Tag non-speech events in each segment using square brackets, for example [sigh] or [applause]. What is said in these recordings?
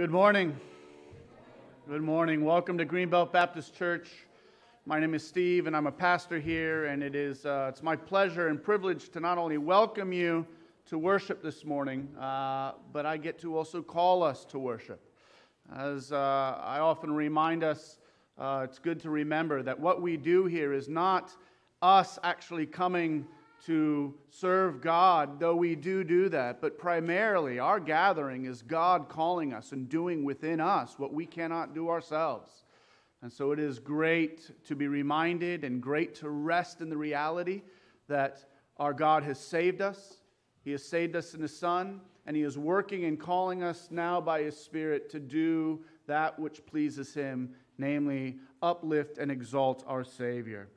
Good morning. Good morning. Welcome to Greenbelt Baptist Church. My name is Steve, and I'm a pastor here, and it is uh, it's my pleasure and privilege to not only welcome you to worship this morning, uh, but I get to also call us to worship. As uh, I often remind us, uh, it's good to remember that what we do here is not us actually coming to serve God, though we do do that. But primarily, our gathering is God calling us and doing within us what we cannot do ourselves. And so it is great to be reminded and great to rest in the reality that our God has saved us. He has saved us in His Son, and He is working and calling us now by His Spirit to do that which pleases Him, namely, uplift and exalt our Savior.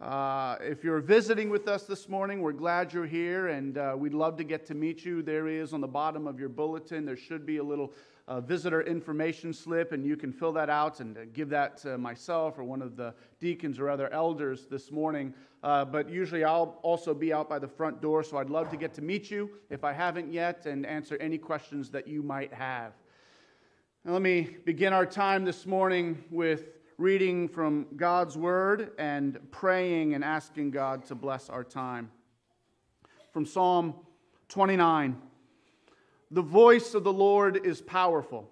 Uh, if you're visiting with us this morning, we're glad you're here and uh, we'd love to get to meet you. There is on the bottom of your bulletin, there should be a little uh, visitor information slip, and you can fill that out and uh, give that to myself or one of the deacons or other elders this morning. Uh, but usually I'll also be out by the front door, so I'd love to get to meet you if I haven't yet and answer any questions that you might have. Now, let me begin our time this morning with reading from God's Word and praying and asking God to bless our time. From Psalm 29 The voice of the Lord is powerful,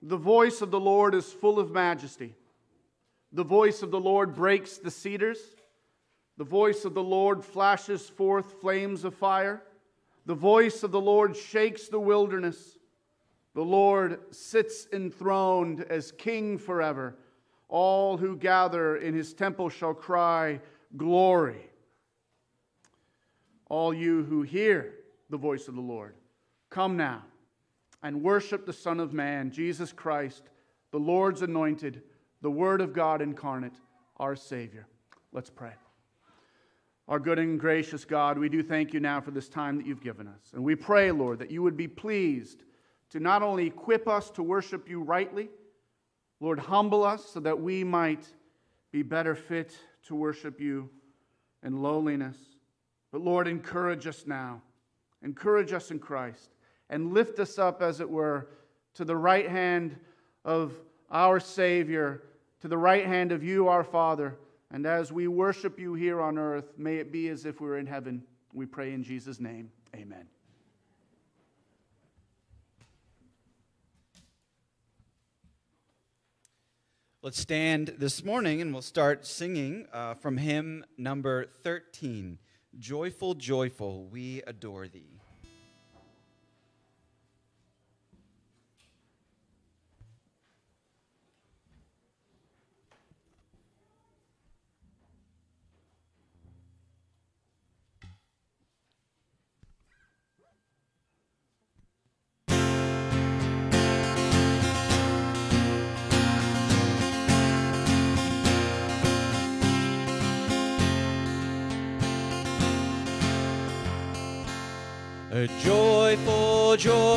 the voice of the Lord is full of majesty. The voice of the Lord breaks the cedars. The voice of the Lord flashes forth flames of fire. The voice of the Lord shakes the wilderness. The Lord sits enthroned as king forever. All who gather in his temple shall cry, Glory. All you who hear the voice of the Lord, come now and worship the Son of Man, Jesus Christ, the Lord's anointed, the Word of God incarnate, our Savior. Let's pray. Our good and gracious God, we do thank you now for this time that you've given us. And we pray, Lord, that you would be pleased to not only equip us to worship you rightly, Lord, humble us so that we might be better fit to worship you in lowliness. But Lord, encourage us now. Encourage us in Christ and lift us up, as it were, to the right hand of our Savior, to the right hand of you, our Father. And as we worship you here on earth, may it be as if we were in heaven. We pray in Jesus' name. Amen. Let's stand this morning and we'll start singing uh, from hymn number 13 Joyful, Joyful, We Adore Thee. Joyful, joyful,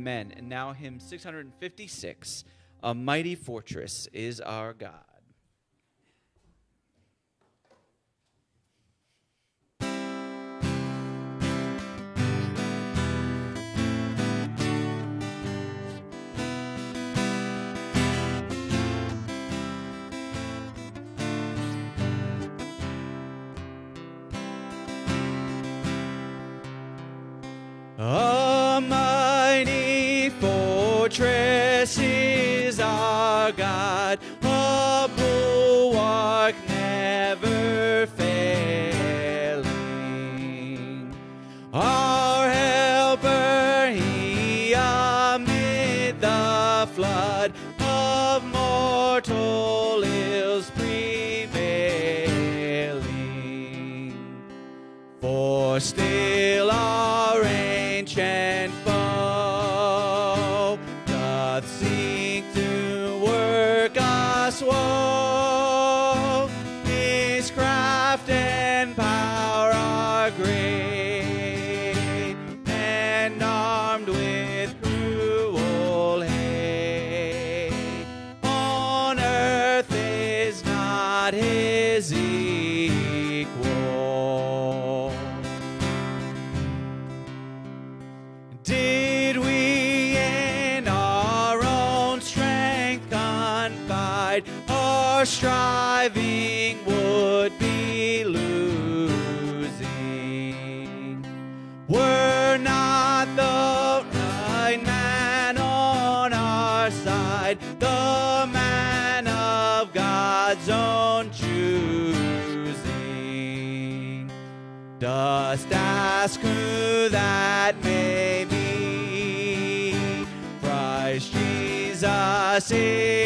Amen. And now, hymn 656 A Mighty Fortress is Our God. Oh. God. ask who that may be. Christ Jesus is.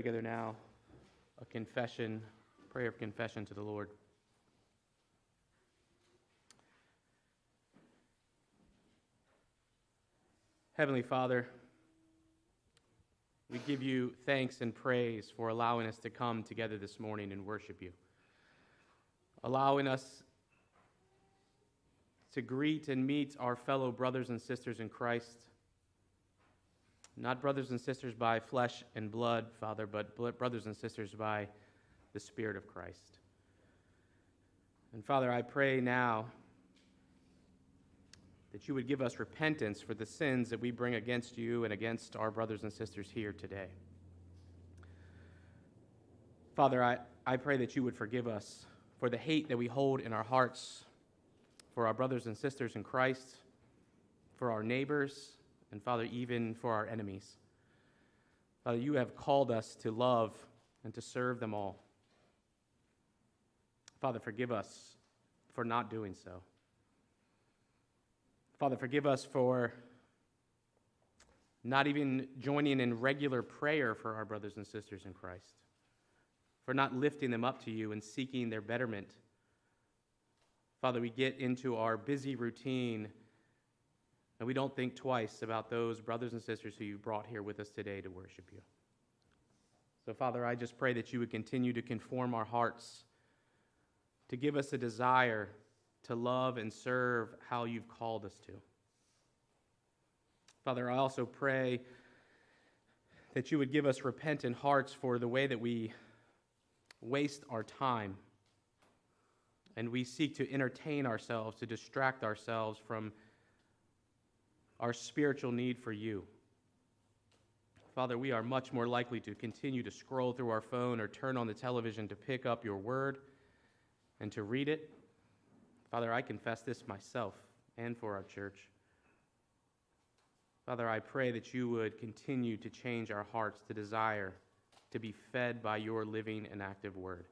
together now. A confession, prayer of confession to the Lord. Heavenly Father, we give you thanks and praise for allowing us to come together this morning and worship you, allowing us to greet and meet our fellow brothers and sisters in Christ. Not brothers and sisters by flesh and blood, Father, but brothers and sisters by the Spirit of Christ. And Father, I pray now that you would give us repentance for the sins that we bring against you and against our brothers and sisters here today. Father, I, I pray that you would forgive us for the hate that we hold in our hearts for our brothers and sisters in Christ, for our neighbors, and Father, even for our enemies. Father, you have called us to love and to serve them all. Father, forgive us for not doing so. Father, forgive us for not even joining in regular prayer for our brothers and sisters in Christ, for not lifting them up to you and seeking their betterment. Father, we get into our busy routine and we don't think twice about those brothers and sisters who you brought here with us today to worship you. So, Father, I just pray that you would continue to conform our hearts, to give us a desire to love and serve how you've called us to. Father, I also pray that you would give us repentant hearts for the way that we waste our time and we seek to entertain ourselves, to distract ourselves from our spiritual need for you. Father, we are much more likely to continue to scroll through our phone or turn on the television to pick up your word and to read it Father, I confess this myself and for our church. Father, I pray that you would continue to change our hearts to desire to be fed by your living and active word.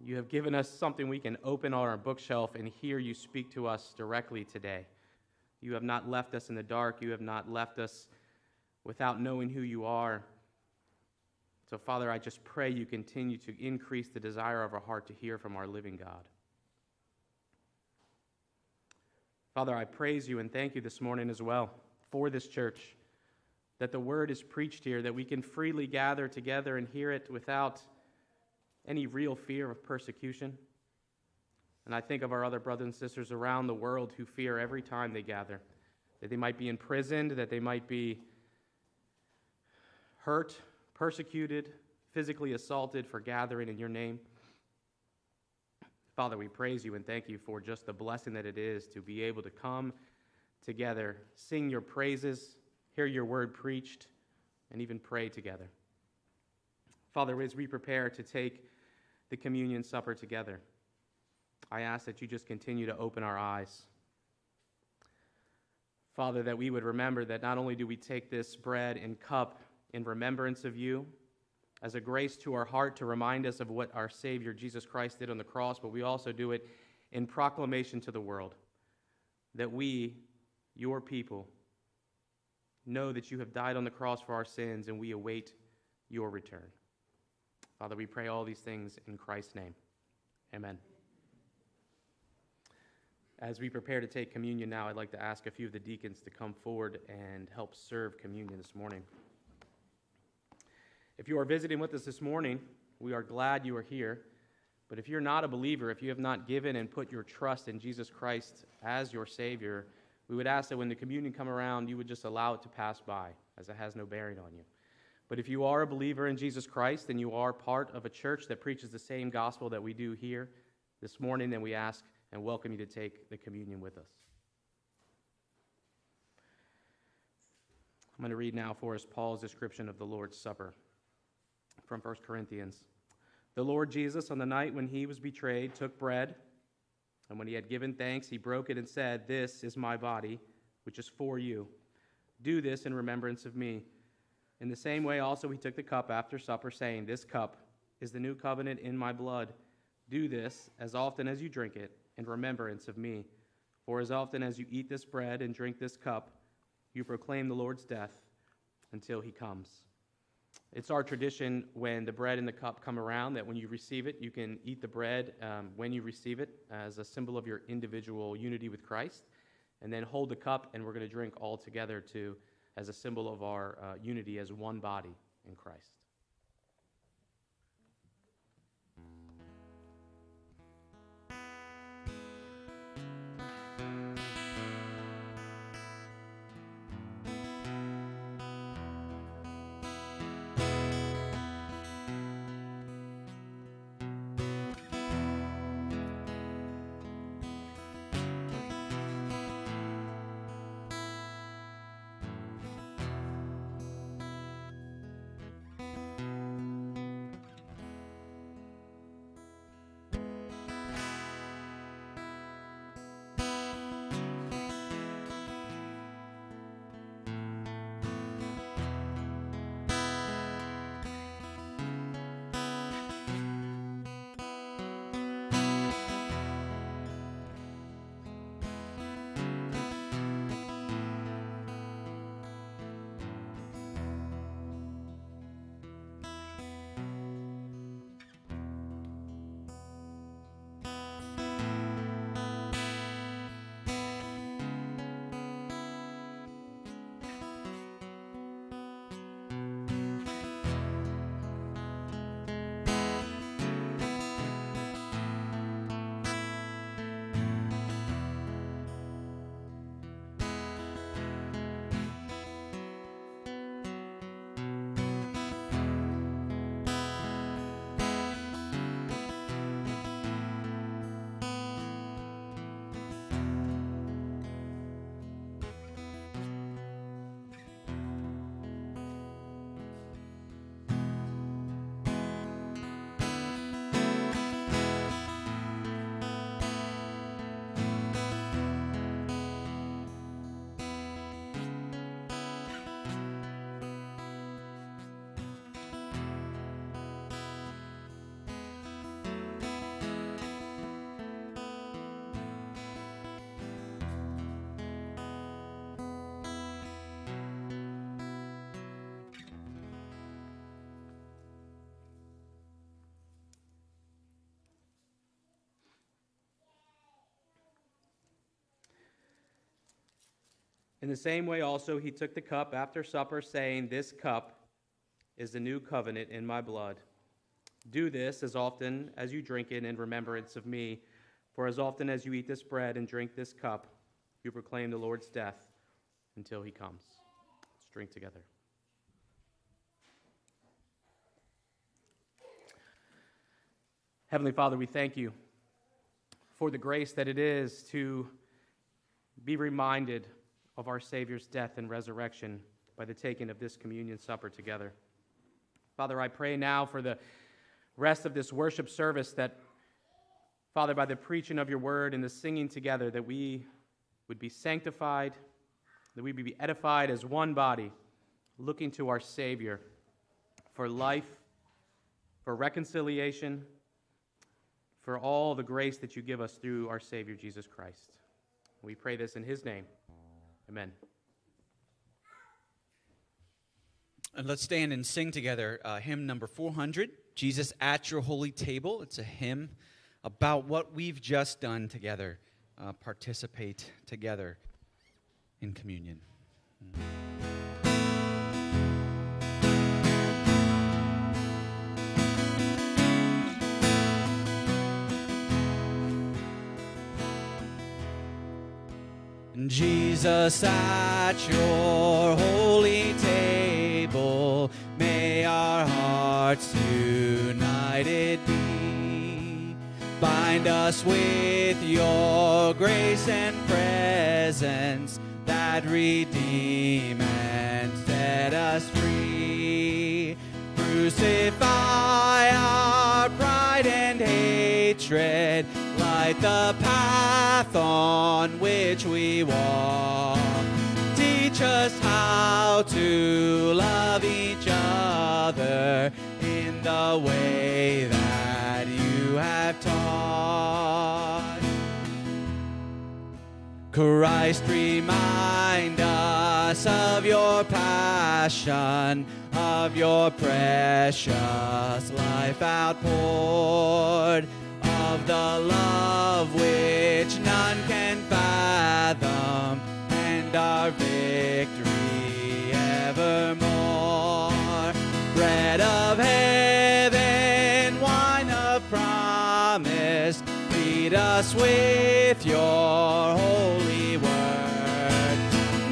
You have given us something we can open on our bookshelf and hear you speak to us directly today. You have not left us in the dark. You have not left us without knowing who you are. So, Father, I just pray you continue to increase the desire of our heart to hear from our living God. Father, I praise you and thank you this morning as well for this church, that the word is preached here, that we can freely gather together and hear it without any real fear of persecution. And I think of our other brothers and sisters around the world who fear every time they gather that they might be imprisoned, that they might be hurt, persecuted, physically assaulted for gathering in your name. Father, we praise you and thank you for just the blessing that it is to be able to come together, sing your praises, hear your word preached, and even pray together. Father, as we prepare to take the communion supper together, I ask that you just continue to open our eyes. Father, that we would remember that not only do we take this bread and cup in remembrance of you, as a grace to our heart to remind us of what our Savior Jesus Christ did on the cross, but we also do it in proclamation to the world that we, your people, know that you have died on the cross for our sins and we await your return. Father, we pray all these things in Christ's name. Amen. As we prepare to take communion now, I'd like to ask a few of the deacons to come forward and help serve communion this morning. If you are visiting with us this morning, we are glad you are here. But if you're not a believer, if you have not given and put your trust in Jesus Christ as your Savior, we would ask that when the communion come around, you would just allow it to pass by, as it has no bearing on you. But if you are a believer in Jesus Christ and you are part of a church that preaches the same gospel that we do here this morning, then we ask and welcome you to take the communion with us. I'm going to read now for us Paul's description of the Lord's Supper from 1 Corinthians. The Lord Jesus, on the night when he was betrayed, took bread, and when he had given thanks, he broke it and said, This is my body, which is for you. Do this in remembrance of me. In the same way, also, he took the cup after supper, saying, This cup is the new covenant in my blood. Do this as often as you drink it in remembrance of me. For as often as you eat this bread and drink this cup, you proclaim the Lord's death until he comes. It's our tradition when the bread and the cup come around that when you receive it, you can eat the bread um, when you receive it as a symbol of your individual unity with Christ, and then hold the cup, and we're going to drink all together to as a symbol of our uh, unity as one body in Christ. In the same way, also, he took the cup after supper, saying, This cup is the new covenant in my blood. Do this as often as you drink it in remembrance of me. For as often as you eat this bread and drink this cup, you proclaim the Lord's death until he comes. Let's drink together. Heavenly Father, we thank you for the grace that it is to be reminded of our Savior's death and resurrection by the taking of this communion supper together. Father, I pray now for the rest of this worship service that, Father, by the preaching of your word and the singing together, that we would be sanctified, that we would be edified as one body, looking to our Savior for life, for reconciliation, for all the grace that you give us through our Savior Jesus Christ. We pray this in his name. Amen. And let's stand and sing together uh, hymn number 400, Jesus at Your Holy Table. It's a hymn about what we've just done together. Uh, participate together in communion. Jesus at your holy table, may our hearts united be. Bind us with your grace and presence that redeem and set us free. Crucify our pride and hatred light the path on which we walk. Teach us how to love each other in the way that you have taught. Christ, remind us of your passion, of your precious life outpoured, of the love which none can fathom, and our victory evermore. Bread of heaven, wine of promise, feed us with your holy word.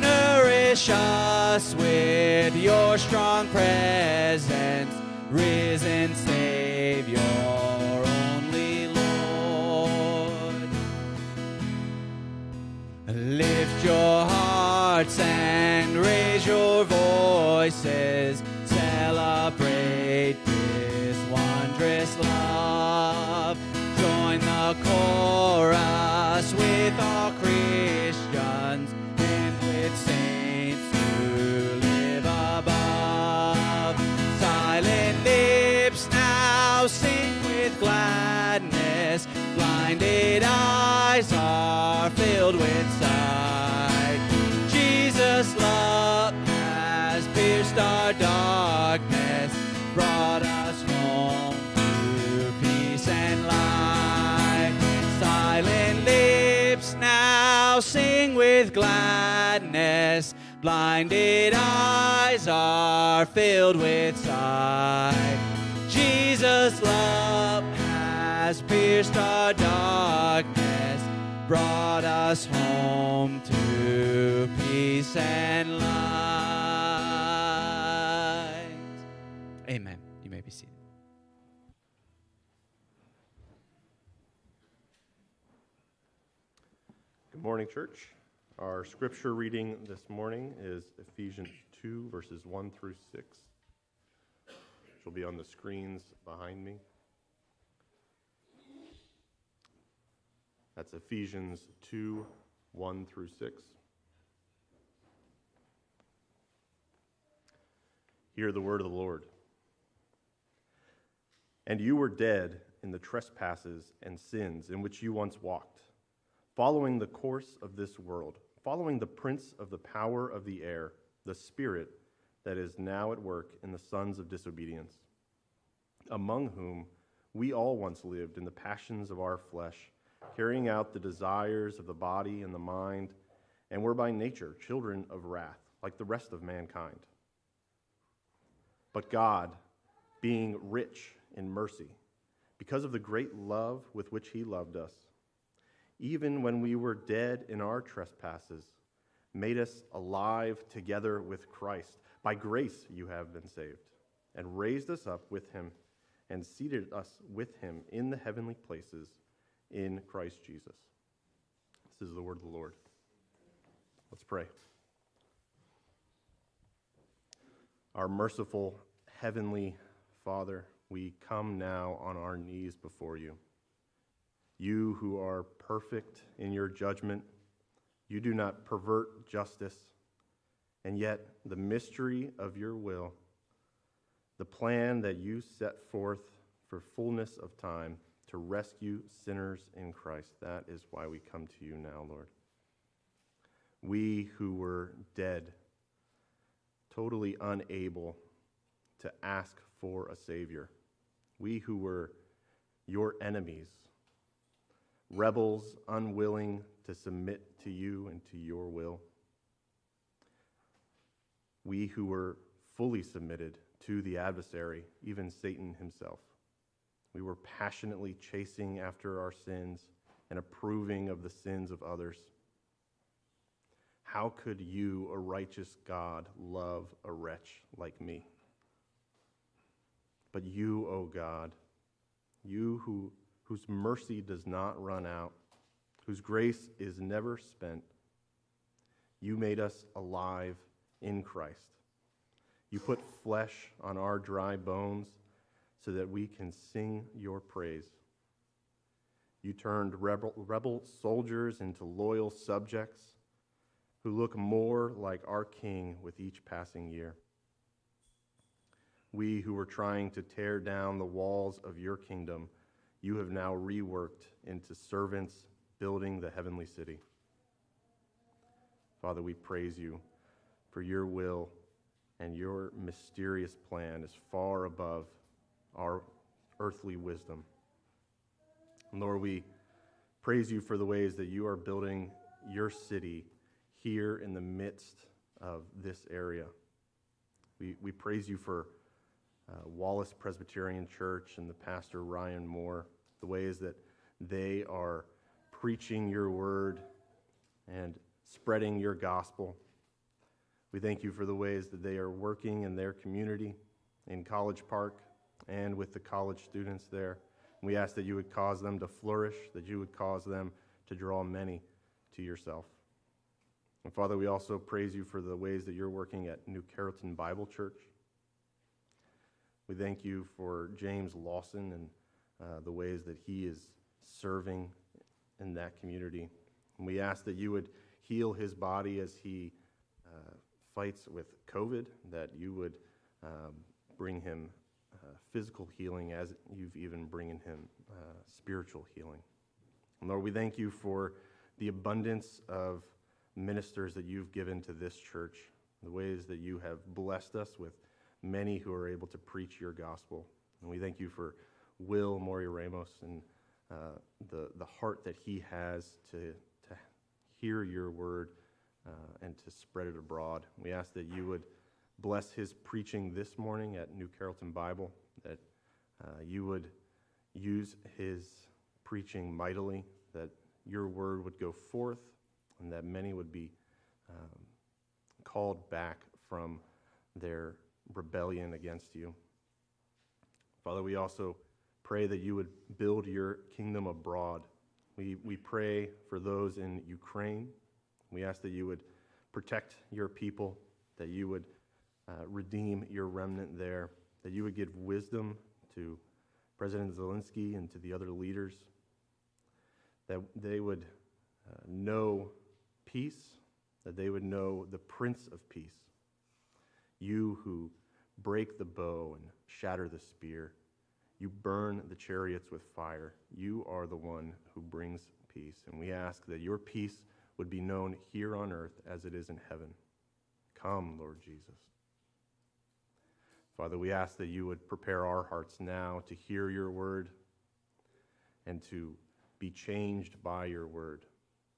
Nourish us with your strong presence, risen your hearts and raise your voices. Celebrate this wondrous love. Join the chorus with all Christians and with saints who live above. Silent lips now sing with gladness. Blinded eyes are filled with sight. With gladness. Blinded eyes are filled with sight. Jesus' love has pierced our darkness, brought us home to peace and light. Amen. You may be seated. Good morning, church. Our scripture reading this morning is Ephesians 2, verses 1 through 6, which will be on the screens behind me. That's Ephesians 2, 1 through 6. Hear the word of the Lord. And you were dead in the trespasses and sins in which you once walked following the course of this world, following the prince of the power of the air, the spirit that is now at work in the sons of disobedience, among whom we all once lived in the passions of our flesh, carrying out the desires of the body and the mind, and were by nature children of wrath, like the rest of mankind. But God, being rich in mercy, because of the great love with which He loved us, even when we were dead in our trespasses, made us alive together with Christ. By grace you have been saved, and raised us up with him, and seated us with him in the heavenly places in Christ Jesus. This is the word of the Lord. Let's pray. Our merciful heavenly Father, we come now on our knees before you. You who are perfect in your judgment, you do not pervert justice, and yet the mystery of your will, the plan that you set forth for fullness of time to rescue sinners in Christ, that is why we come to you now, Lord. We who were dead, totally unable to ask for a Savior, we who were your enemies, rebels unwilling to submit to you and to your will. We who were fully submitted to the adversary, even Satan himself. We were passionately chasing after our sins and approving of the sins of others. How could you, a righteous God, love a wretch like me? But you, O God, you who whose mercy does not run out, whose grace is never spent. You made us alive in Christ. You put flesh on our dry bones so that we can sing your praise. You turned rebel, rebel soldiers into loyal subjects who look more like our king with each passing year. We who were trying to tear down the walls of your kingdom you have now reworked into servants building the heavenly city. Father, we praise you for your will and your mysterious plan is far above our earthly wisdom. Lord, we praise you for the ways that you are building your city here in the midst of this area. We, we praise you for uh, Wallace Presbyterian Church and the pastor Ryan Moore, the ways that they are preaching your word and spreading your gospel. We thank you for the ways that they are working in their community, in College Park, and with the college students there. We ask that you would cause them to flourish, that you would cause them to draw many to yourself. And Father, we also praise you for the ways that you're working at New Carrollton Bible Church. We thank you for James Lawson and uh, the ways that he is serving in that community. And we ask that you would heal his body as he uh, fights with COVID, that you would um, bring him uh, physical healing as you've even bringing him uh, spiritual healing. And Lord, we thank you for the abundance of ministers that you've given to this church, the ways that you have blessed us with many who are able to preach your gospel. And we thank you for Will Mori Ramos and uh, the, the heart that he has to, to hear your word uh, and to spread it abroad. We ask that you would bless his preaching this morning at New Carrollton Bible, that uh, you would use his preaching mightily, that your word would go forth, and that many would be um, called back from their rebellion against you. Father, we also pray that you would build your kingdom abroad. We, we pray for those in Ukraine. We ask that you would protect your people, that you would uh, redeem your remnant there, that you would give wisdom to President Zelensky and to the other leaders, that they would uh, know peace, that they would know the Prince of Peace, you who break the bow and shatter the spear. You burn the chariots with fire. You are the one who brings peace. And we ask that your peace would be known here on earth as it is in heaven. Come, Lord Jesus. Father, we ask that you would prepare our hearts now to hear your word and to be changed by your word.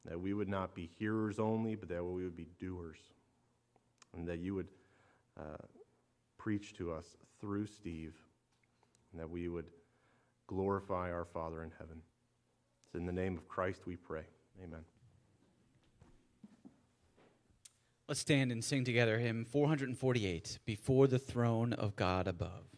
That we would not be hearers only, but that we would be doers. And that you would uh, preach to us through Steve, and that we would glorify our Father in heaven. It's in the name of Christ we pray. Amen. Let's stand and sing together hymn 448 Before the Throne of God Above.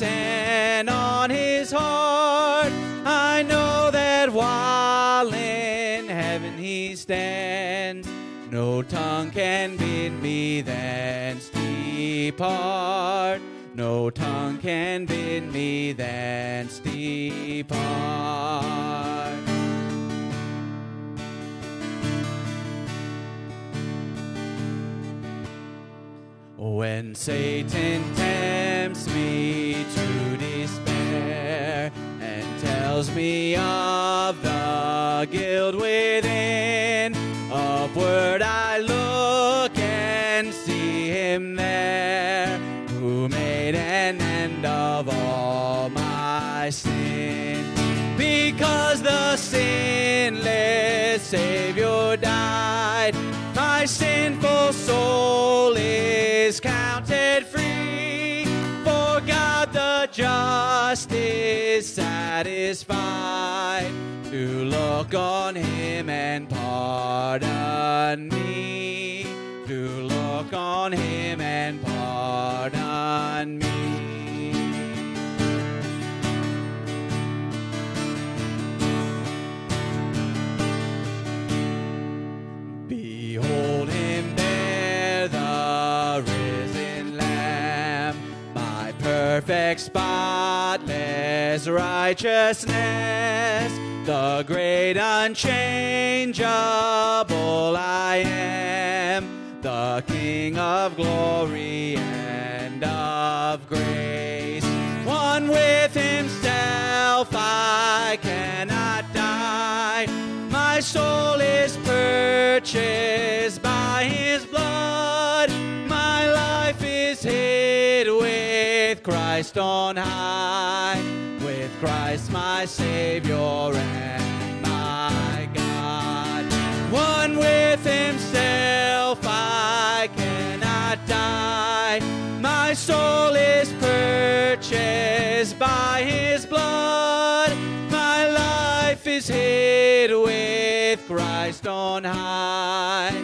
Written on his heart. I know that while in heaven he stands, no tongue can bid me thence depart. No tongue can bid me thence depart. When Satan tempts me tells me of the guilt within, upward I look and see him there who made an end of all my sin. Because the sinless Savior died, is satisfied to look on him and pardon me. To look on him and pardon me. Perfect, spotless righteousness, the great unchangeable I am, the King of glory and of grace. One with himself, I cannot die. My soul is purchased by his blood. My life is with Christ on high, with Christ my Savior and my God. One with himself, I cannot die. My soul is purchased by his blood. My life is hid with Christ on high,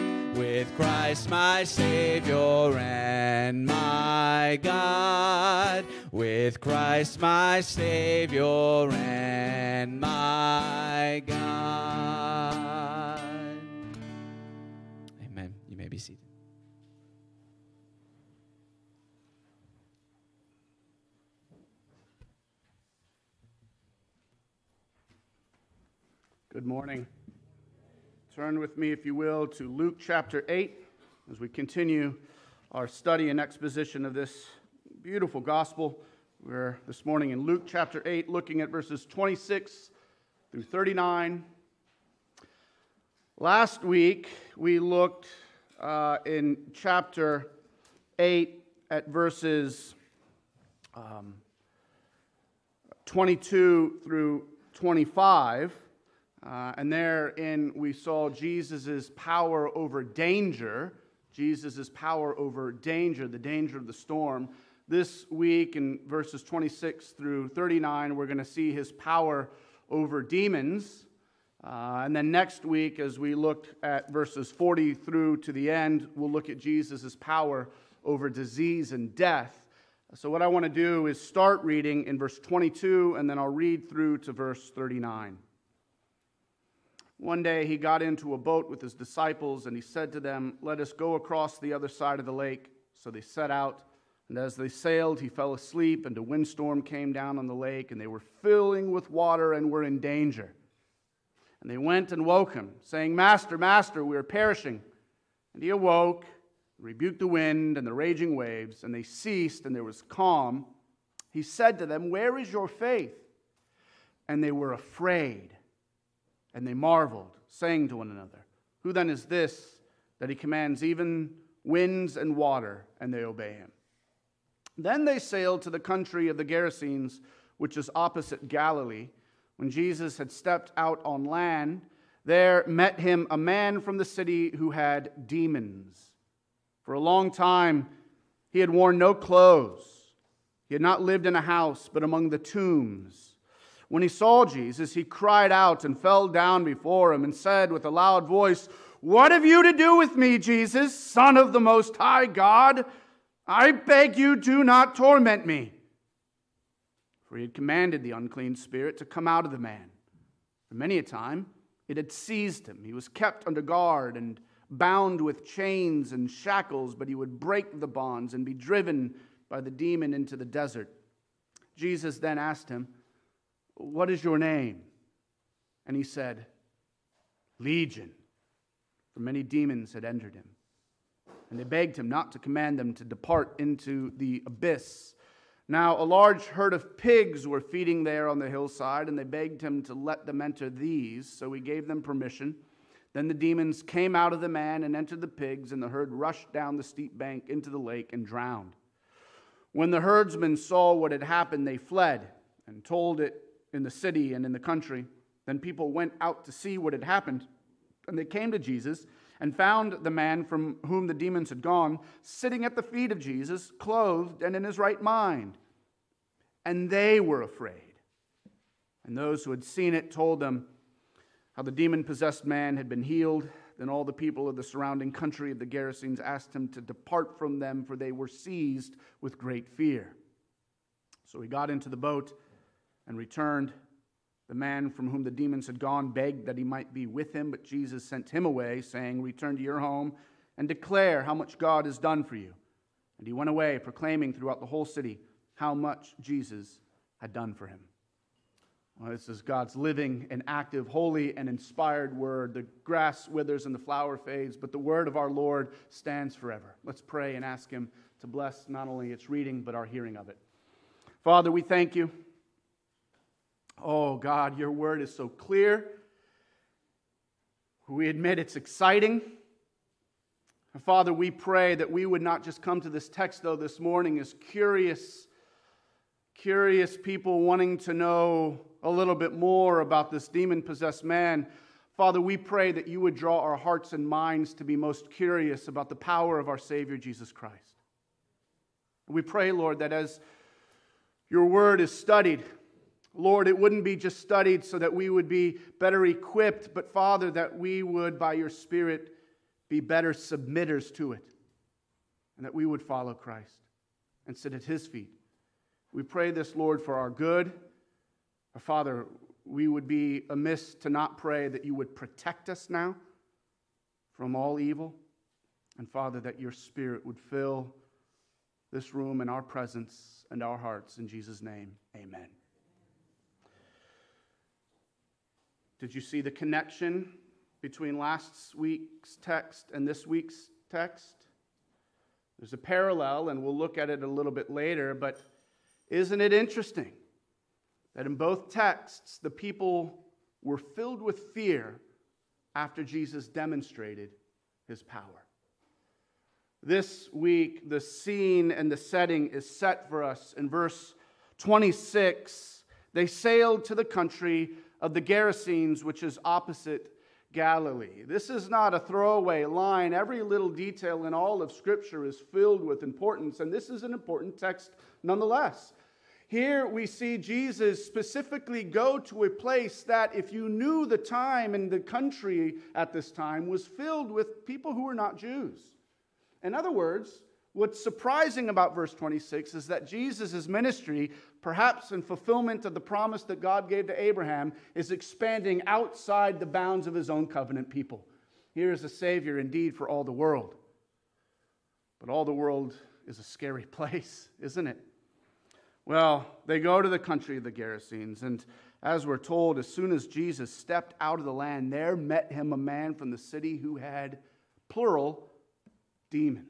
with Christ my Savior and my God, with Christ my Savior and my God. Amen. You may be seated. Good morning. Turn with me, if you will, to Luke chapter 8 as we continue our study and exposition of this beautiful gospel. We're this morning in Luke chapter 8, looking at verses 26 through 39. Last week, we looked uh, in chapter 8 at verses um, 22 through 25. Uh, and therein we saw Jesus' power over danger, Jesus' power over danger, the danger of the storm. This week, in verses 26 through 39, we're going to see his power over demons. Uh, and then next week, as we look at verses 40 through to the end, we'll look at Jesus' power over disease and death. So, what I want to do is start reading in verse 22, and then I'll read through to verse 39. One day he got into a boat with his disciples, and he said to them, Let us go across the other side of the lake. So they set out, and as they sailed, he fell asleep, and a windstorm came down on the lake, and they were filling with water and were in danger. And they went and woke him, saying, Master, Master, we are perishing. And he awoke, rebuked the wind and the raging waves, and they ceased, and there was calm. He said to them, Where is your faith? And they were afraid. And they marveled, saying to one another, Who then is this that he commands even winds and water, and they obey him? Then they sailed to the country of the Gerasenes, which is opposite Galilee. When Jesus had stepped out on land, there met him a man from the city who had demons. For a long time, he had worn no clothes. He had not lived in a house, but among the tombs. When he saw Jesus, he cried out and fell down before him and said with a loud voice, What have you to do with me, Jesus, Son of the Most High God? I beg you, do not torment me. For he had commanded the unclean spirit to come out of the man. For many a time it had seized him. He was kept under guard and bound with chains and shackles, but he would break the bonds and be driven by the demon into the desert. Jesus then asked him, What is your name? And he said, Legion, for many demons had entered him. And they begged him not to command them to depart into the abyss. Now, a large herd of pigs were feeding there on the hillside, and they begged him to let them enter these, so he gave them permission. Then the demons came out of the man and entered the pigs, and the herd rushed down the steep bank into the lake and drowned. When the herdsmen saw what had happened, they fled and told it in the city and in the country. Then people went out to see what had happened, and they came to Jesus and found the man from whom the demons had gone sitting at the feet of Jesus, clothed and in his right mind. and they were afraid. And those who had seen it told them how the demon possessed man had been healed. Then all the people of the surrounding country of the Gerasenes asked him to depart from them, for they were seized with great fear. So he got into the boat and returned. The man from whom the demons had gone begged that he might be with him, but Jesus sent him away, saying, Return to your home and declare how much God has done for you. And he went away, proclaiming throughout the whole city how much Jesus had done for him. Well, this is God's living and active, holy and inspired word. The grass withers and the flower fades, but the word of our Lord stands forever. Let's pray and ask Him to bless not only its reading, but our hearing of it. Father, we thank you. Oh, God, your word is so clear. We admit it's exciting. And Father, we pray that we would not just come to this text, though, this morning as curious, curious people wanting to know a little bit more about this demon possessed man. Father, we pray that you would draw our hearts and minds to be most curious about the power of our Savior Jesus Christ. We pray, Lord, that as your word is studied, Lord, it wouldn't be just studied so that we would be better equipped, but Father, that we would, by your Spirit, be better submitters to it, and that we would follow Christ and sit at his feet. We pray this, Lord, for our good. Our Father, we would be amiss to not pray that you would protect us now from all evil. And Father, that your Spirit would fill this room and our presence and our hearts. In Jesus' name, amen. Did you see the connection between last week's text and this week's text? There's a parallel, and we'll look at it a little bit later, but isn't it interesting that in both texts the people were filled with fear after Jesus demonstrated his power? This week, the scene and the setting is set for us in verse 26. They sailed to the country of the Gerasenes, which is opposite Galilee. This is not a throwaway line. Every little detail in all of Scripture is filled with importance, and this is an important text nonetheless. Here we see Jesus specifically go to a place that, if you knew the time and the country at this time, was filled with people who were not Jews. In other words, What's surprising about verse 26 is that Jesus' ministry, perhaps in fulfillment of the promise that God gave to Abraham, is expanding outside the bounds of his own covenant people. Here is a Savior indeed for all the world. But all the world is a scary [laughs] place, isn't it? Well, they go to the country of the Gerasenes, and as we're told, as soon as Jesus stepped out of the land, there met him a man from the city who had, plural, demons.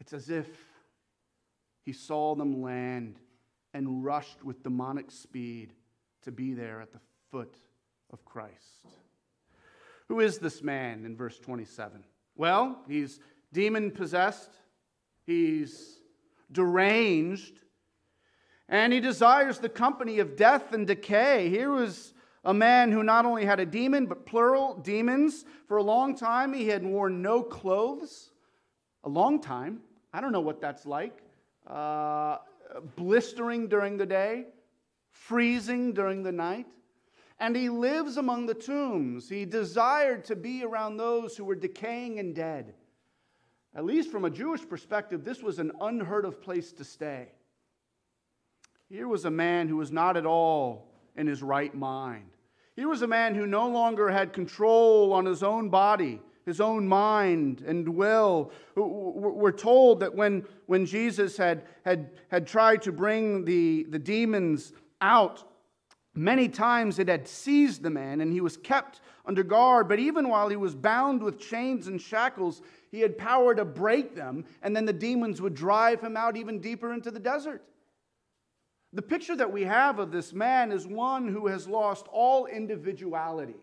It's as if he saw them land and rushed with demonic speed to be there at the foot of Christ. Who is this man in verse 27? Well, he's demon possessed, he's deranged, and he desires the company of death and decay. Here was a man who not only had a demon, but plural demons. For a long time, he had worn no clothes. A long time. I don't know what that's like. Uh, blistering during the day, freezing during the night. And he lives among the tombs. He desired to be around those who were decaying and dead. At least from a Jewish perspective, this was an unheard of place to stay. Here was a man who was not at all in his right mind. Here was a man who no longer had control on his own body his own mind and will. We're told that when, when Jesus had, had, had tried to bring the, the demons out, many times it had seized the man and he was kept under guard. But even while he was bound with chains and shackles, he had power to break them, and then the demons would drive him out even deeper into the desert. The picture that we have of this man is one who has lost all individuality.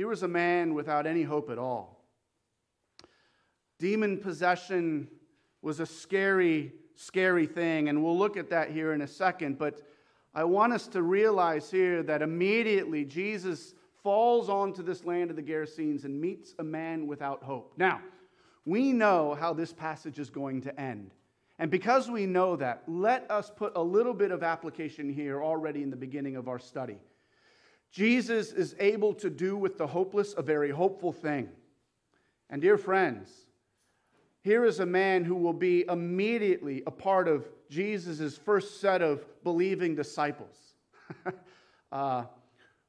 He was a man without any hope at all. Demon possession was a scary, scary thing, and we'll look at that here in a second. But I want us to realize here that immediately Jesus falls onto this land of the Gerasenes and meets a man without hope. Now, we know how this passage is going to end. And because we know that, let us put a little bit of application here already in the beginning of our study. Jesus is able to do with the hopeless a very hopeful thing. And dear friends, here is a man who will be immediately a part of Jesus' first set of believing disciples. [laughs] uh,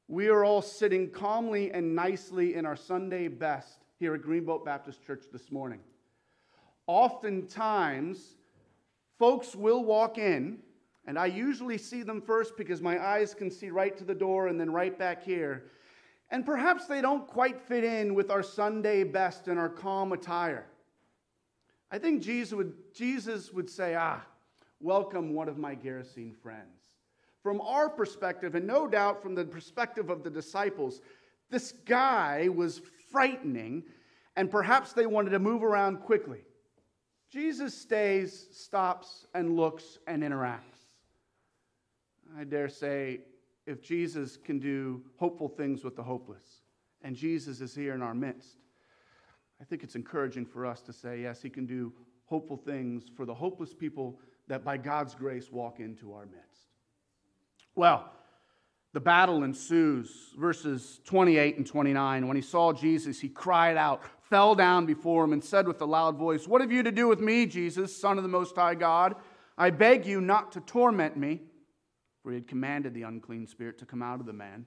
we are all sitting calmly and nicely in our Sunday best here at Greenbelt Baptist Church this morning. Oftentimes, folks will walk in, and I usually see them first because my eyes can see right to the door and then right back here. And perhaps they don't quite fit in with our Sunday best and our calm attire. I think Jesus would, Jesus would say, Ah, welcome one of my Gerasene friends. From our perspective, and no doubt from the perspective of the disciples, this guy was frightening, and perhaps they wanted to move around quickly. Jesus stays, stops, and looks and interacts. I dare say, if Jesus can do hopeful things with the hopeless, and Jesus is here in our midst, I think it's encouraging for us to say, yes, He can do hopeful things for the hopeless people that by God's grace walk into our midst. Well, the battle ensues, verses 28 and 29. When he saw Jesus, he cried out, fell down before him, and said with a loud voice, What have you to do with me, Jesus, Son of the Most High God? I beg you not to torment me. For he had commanded the unclean spirit to come out of the man.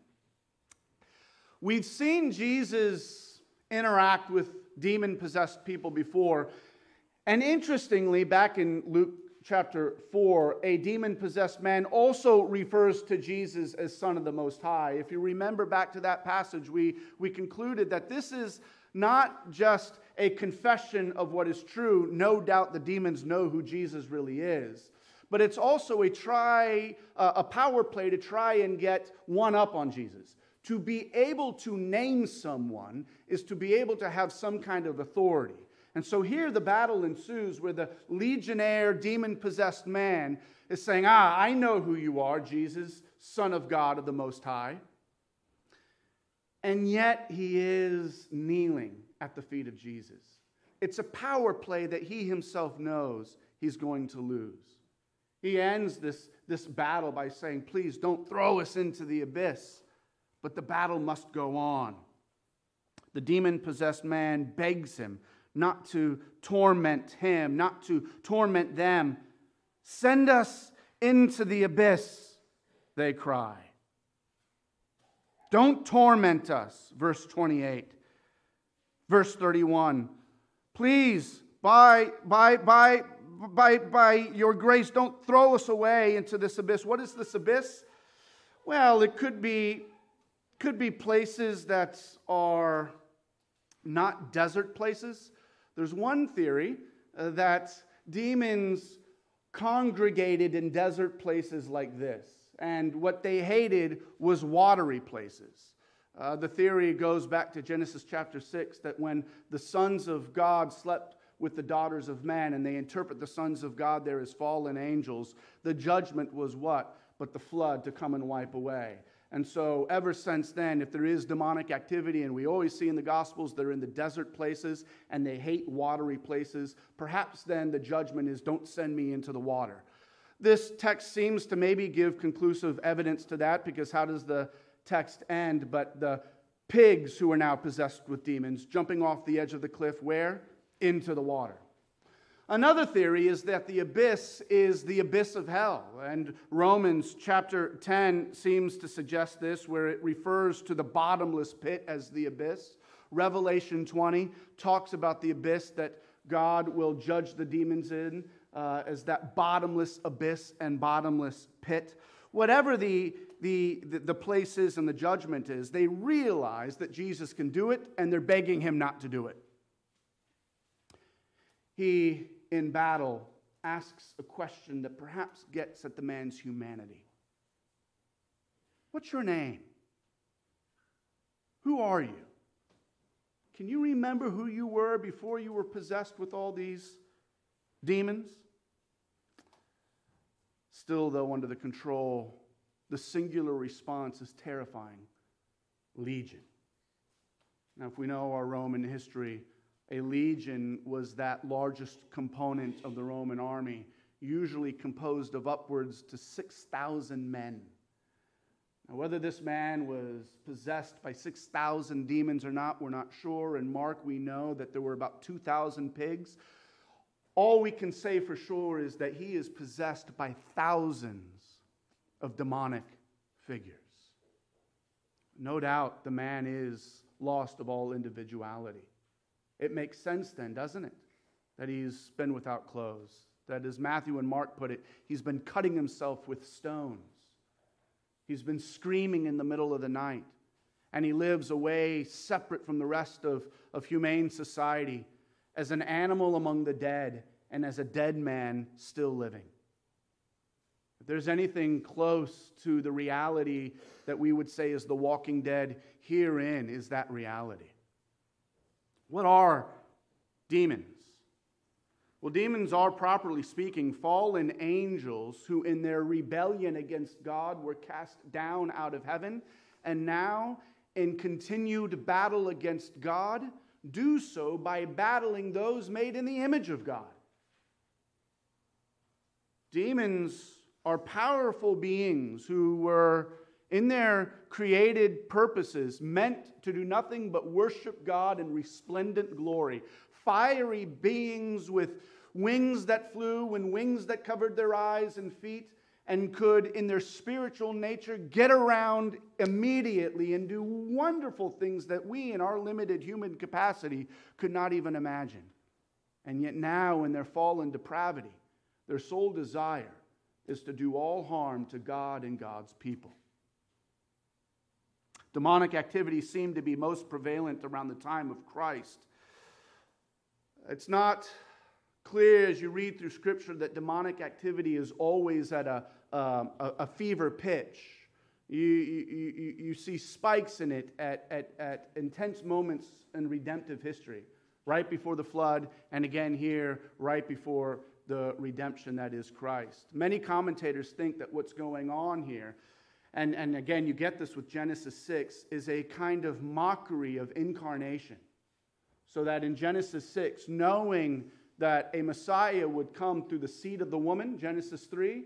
We've seen Jesus interact with demon possessed people before. And interestingly, back in Luke chapter 4, a demon possessed man also refers to Jesus as Son of the Most High. If you remember back to that passage, we, we concluded that this is not just a confession of what is true. No doubt the demons know who Jesus really is. But it's also a try, uh, a power play to try and get one up on Jesus. To be able to name someone is to be able to have some kind of authority. And so here the battle ensues where the legionnaire, demon possessed man is saying, Ah, I know who you are, Jesus, Son of God of the Most High. And yet he is kneeling at the feet of Jesus. It's a power play that he himself knows he's going to lose. He ends this, this battle by saying, Please don't throw us into the abyss but the battle must go on. The demon possessed man begs him not to torment him, not to torment them. Send us into the abyss, they cry. Don't torment us, verse 28. Verse 31. Please, by, by, by, by, by your grace, don't throw us away into this abyss. What is this abyss? Well, it could be could be places that are not desert places. There's one theory uh, that demons congregated in desert places like this, and what they hated was watery places. Uh, the theory goes back to Genesis chapter 6 that when the sons of God slept with the daughters of man, and they interpret the sons of God there as fallen angels, the judgment was what? But the flood to come and wipe away. And so, ever since then, if there is demonic activity, and we always see in the Gospels they're in the desert places and they hate watery places, perhaps then the judgment is don't send me into the water. This text seems to maybe give conclusive evidence to that because how does the text end? But the pigs who are now possessed with demons jumping off the edge of the cliff, where? Into the water. Another theory is that the abyss is the abyss of hell. And Romans chapter 10 seems to suggest this, where it refers to the bottomless pit as the abyss. Revelation 20 talks about the abyss that God will judge the demons in uh, as that bottomless abyss and bottomless pit. Whatever the, the, the place is and the judgment is, they realize that Jesus can do it and they're begging him not to do it. He in battle asks a question that perhaps gets at the man's humanity What's your name? Who are you? Can you remember who you were before you were possessed with all these demons? Still, though, under the control, the singular response is terrifying Legion. Now, if we know our Roman history, A legion was that largest component of the Roman army, usually composed of upwards to 6,000 men. Now, whether this man was possessed by 6,000 demons or not, we're not sure. In Mark, we know that there were about 2,000 pigs. All we can say for sure is that he is possessed by thousands of demonic figures. No doubt the man is lost of all individuality. It makes sense then, doesn't it, that he's been without clothes? That, as Matthew and Mark put it, he's been cutting himself with stones. He's been screaming in the middle of the night. And he lives away, separate from the rest of, of humane society, as an animal among the dead and as a dead man still living. If there's anything close to the reality that we would say is the walking dead, herein is that reality. What are demons? Well, demons are, properly speaking, fallen angels who, in their rebellion against God, were cast down out of heaven, and now, in continued battle against God, do so by battling those made in the image of God. Demons are powerful beings who were, in their created purposes, meant to do nothing but worship God in resplendent glory. Fiery beings with wings that flew and wings that covered their eyes and feet, and could, in their spiritual nature, get around immediately and do wonderful things that we, in our limited human capacity, could not even imagine. And yet, now, in their fallen depravity, their sole desire is to do all harm to God and God's people. Demonic activity seemed to be most prevalent around the time of Christ. It's not clear as you read through Scripture that demonic activity is always at a, a, a, fever pitch. You, you, you, you see spikes in it at, at, at intense moments in redemptive history, right before the flood, and again here, right before the redemption that is Christ. Many commentators think that what's going on here, and, and again, you get this with Genesis 6, is a kind of mockery of incarnation. So that in Genesis 6, knowing that a Messiah would come through the seed of the woman, Genesis 3.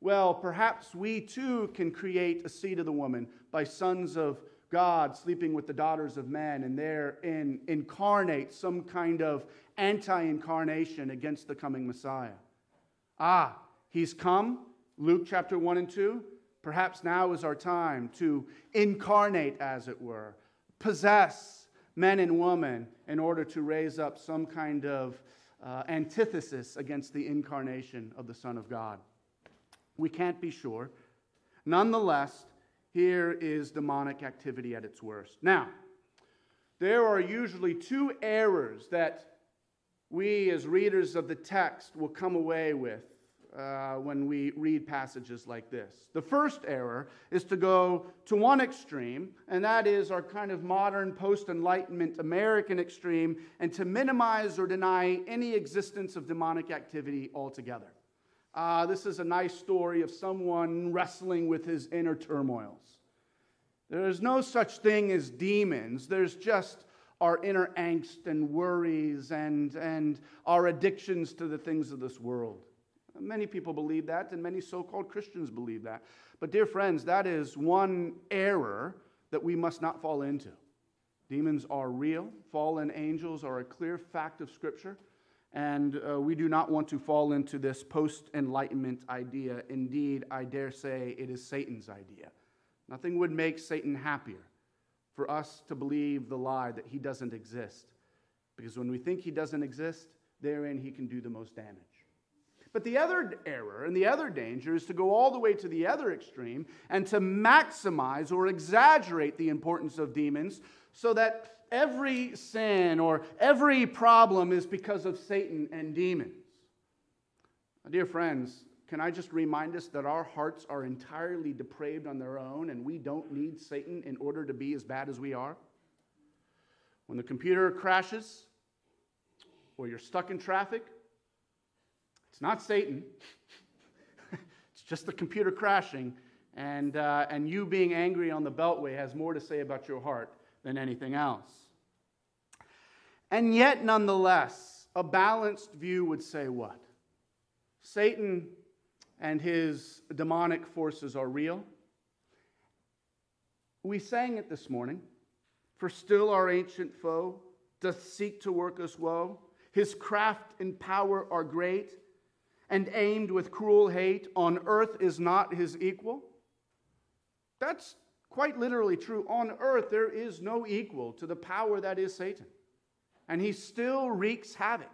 Well, perhaps we too can create a seed of the woman by sons of God sleeping with the daughters of men and therein incarnate some kind of anti incarnation against the coming Messiah. Ah, he's come, Luke chapter 1 and 2. Perhaps now is our time to incarnate, as it were, possess men and women in order to raise up some kind of uh, antithesis against the incarnation of the Son of God. We can't be sure. Nonetheless, here is demonic activity at its worst. Now, there are usually two errors that we, as readers of the text, will come away with uh, when we read passages like this. The first error is to go to one extreme, and that is our kind of modern post Enlightenment American extreme, and to minimize or deny any existence of demonic activity altogether. Uh, this is a nice story of someone wrestling with his inner turmoils. There is no such thing as demons, there's just our inner angst and worries and, and our addictions to the things of this world. Many people believe that, and many so called Christians believe that. But, dear friends, that is one error that we must not fall into. Demons are real, fallen angels are a clear fact of Scripture, and uh, we do not want to fall into this post enlightenment idea. Indeed, I dare say it is Satan's idea. Nothing would make Satan happier for us to believe the lie that he doesn't exist. Because when we think he doesn't exist, therein he can do the most damage. But the other error and the other danger is to go all the way to the other extreme and to maximize or exaggerate the importance of demons so that every sin or every problem is because of Satan and demons. Dear friends, can I just remind us that our hearts are entirely depraved on their own and we don't need Satan in order to be as bad as we are? When the computer crashes, or you're stuck in traffic, it's not Satan, [laughs] it's just the computer crashing. And, uh, and you being angry on the beltway has more to say about your heart than anything else. And yet, nonetheless, a balanced view would say what? Satan and his demonic forces are real. We sang it this morning. For still our ancient foe doth seek to work us woe. His craft and power are great, and aimed with cruel hate. On earth is not his equal. That's quite literally true. On earth, there is no equal to the power that is Satan. And he still wreaks havoc.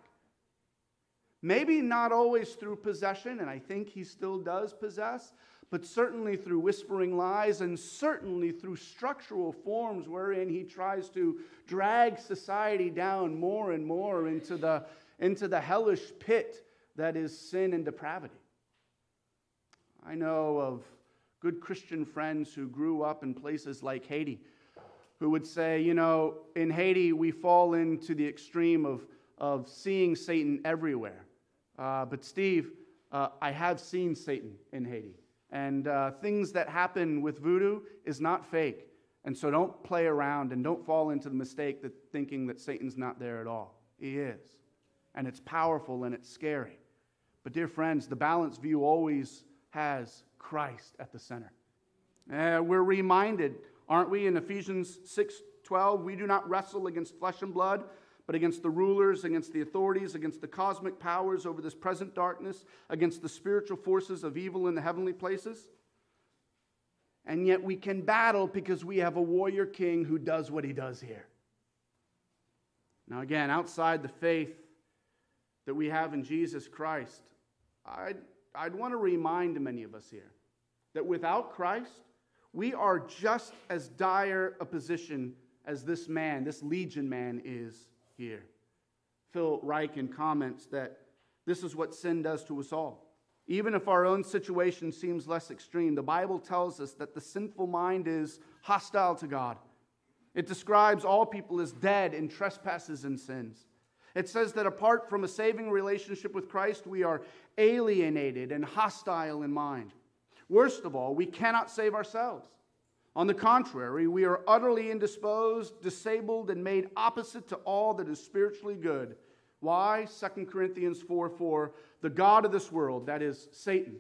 Maybe not always through possession, and I think he still does possess, but certainly through whispering lies and certainly through structural forms wherein he tries to drag society down more and more into the, into the hellish pit that is sin and depravity. I know of good Christian friends who grew up in places like Haiti who would say, you know, in Haiti, we fall into the extreme of, of seeing Satan everywhere. Uh, but, Steve, uh, I have seen Satan in Haiti. And uh, things that happen with voodoo is not fake. And so don't play around and don't fall into the mistake that thinking that Satan's not there at all. He is. And it's powerful and it's scary. But, dear friends, the balanced view always has Christ at the center. Uh, we're reminded, aren't we, in Ephesians 6 12, we do not wrestle against flesh and blood, but against the rulers, against the authorities, against the cosmic powers over this present darkness, against the spiritual forces of evil in the heavenly places. And yet we can battle because we have a warrior king who does what he does here. Now, again, outside the faith that we have in Jesus Christ, I'd, I'd want to remind many of us here that without Christ, we are just as dire a position as this man, this legion man, is here. Phil Ryken comments that this is what sin does to us all. Even if our own situation seems less extreme, the Bible tells us that the sinful mind is hostile to God. It describes all people as dead in trespasses and sins. It says that apart from a saving relationship with Christ, we are alienated and hostile in mind. Worst of all, we cannot save ourselves. On the contrary, we are utterly indisposed, disabled, and made opposite to all that is spiritually good. Why? 2 Corinthians 4 4. The God of this world, that is Satan,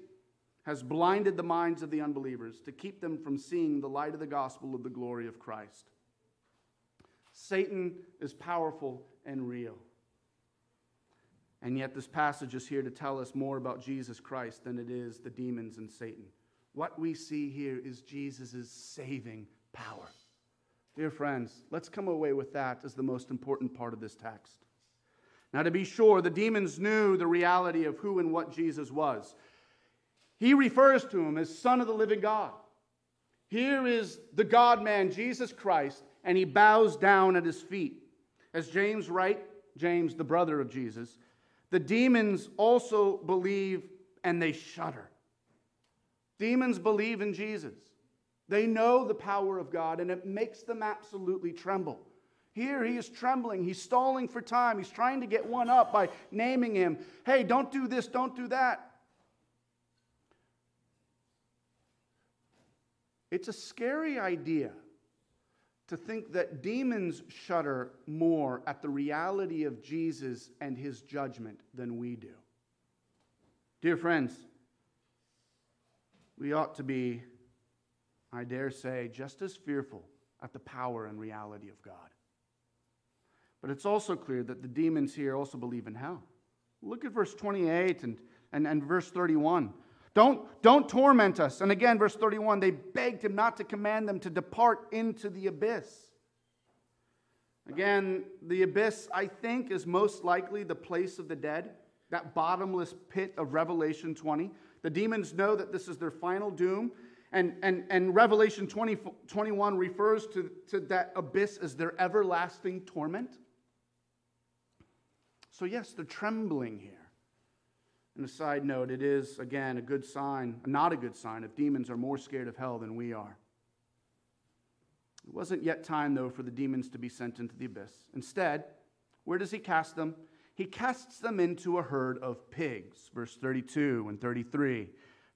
has blinded the minds of the unbelievers to keep them from seeing the light of the gospel of the glory of Christ. Satan is powerful and real. And yet, this passage is here to tell us more about Jesus Christ than it is the demons and Satan. What we see here is Jesus' saving power. Dear friends, let's come away with that as the most important part of this text. Now, to be sure, the demons knew the reality of who and what Jesus was. He refers to him as Son of the living God. Here is the God man, Jesus Christ, and he bows down at his feet. As James writes, James, the brother of Jesus, the demons also believe and they shudder. Demons believe in Jesus. They know the power of God, and it makes them absolutely tremble. Here he is trembling. He's stalling for time. He's trying to get one up by naming him. Hey, don't do this, don't do that. It's a scary idea to think that demons shudder more at the reality of Jesus and his judgment than we do. Dear friends, we ought to be, I dare say, just as fearful at the power and reality of God. But it's also clear that the demons here also believe in hell. Look at verse 28 and, and, and verse 31. Don't, don't torment us. And again, verse 31, they begged him not to command them to depart into the abyss. Again, the abyss, I think, is most likely the place of the dead, that bottomless pit of Revelation 20. The demons know that this is their final doom. And, and, and Revelation 20, 21 refers to, to that abyss as their everlasting torment. So, yes, they're trembling here. And a side note, it is, again, a good sign, not a good sign, if demons are more scared of hell than we are. It wasn't yet time, though, for the demons to be sent into the abyss. Instead, where does he cast them? he casts them into a herd of pigs, verse 32 and 33.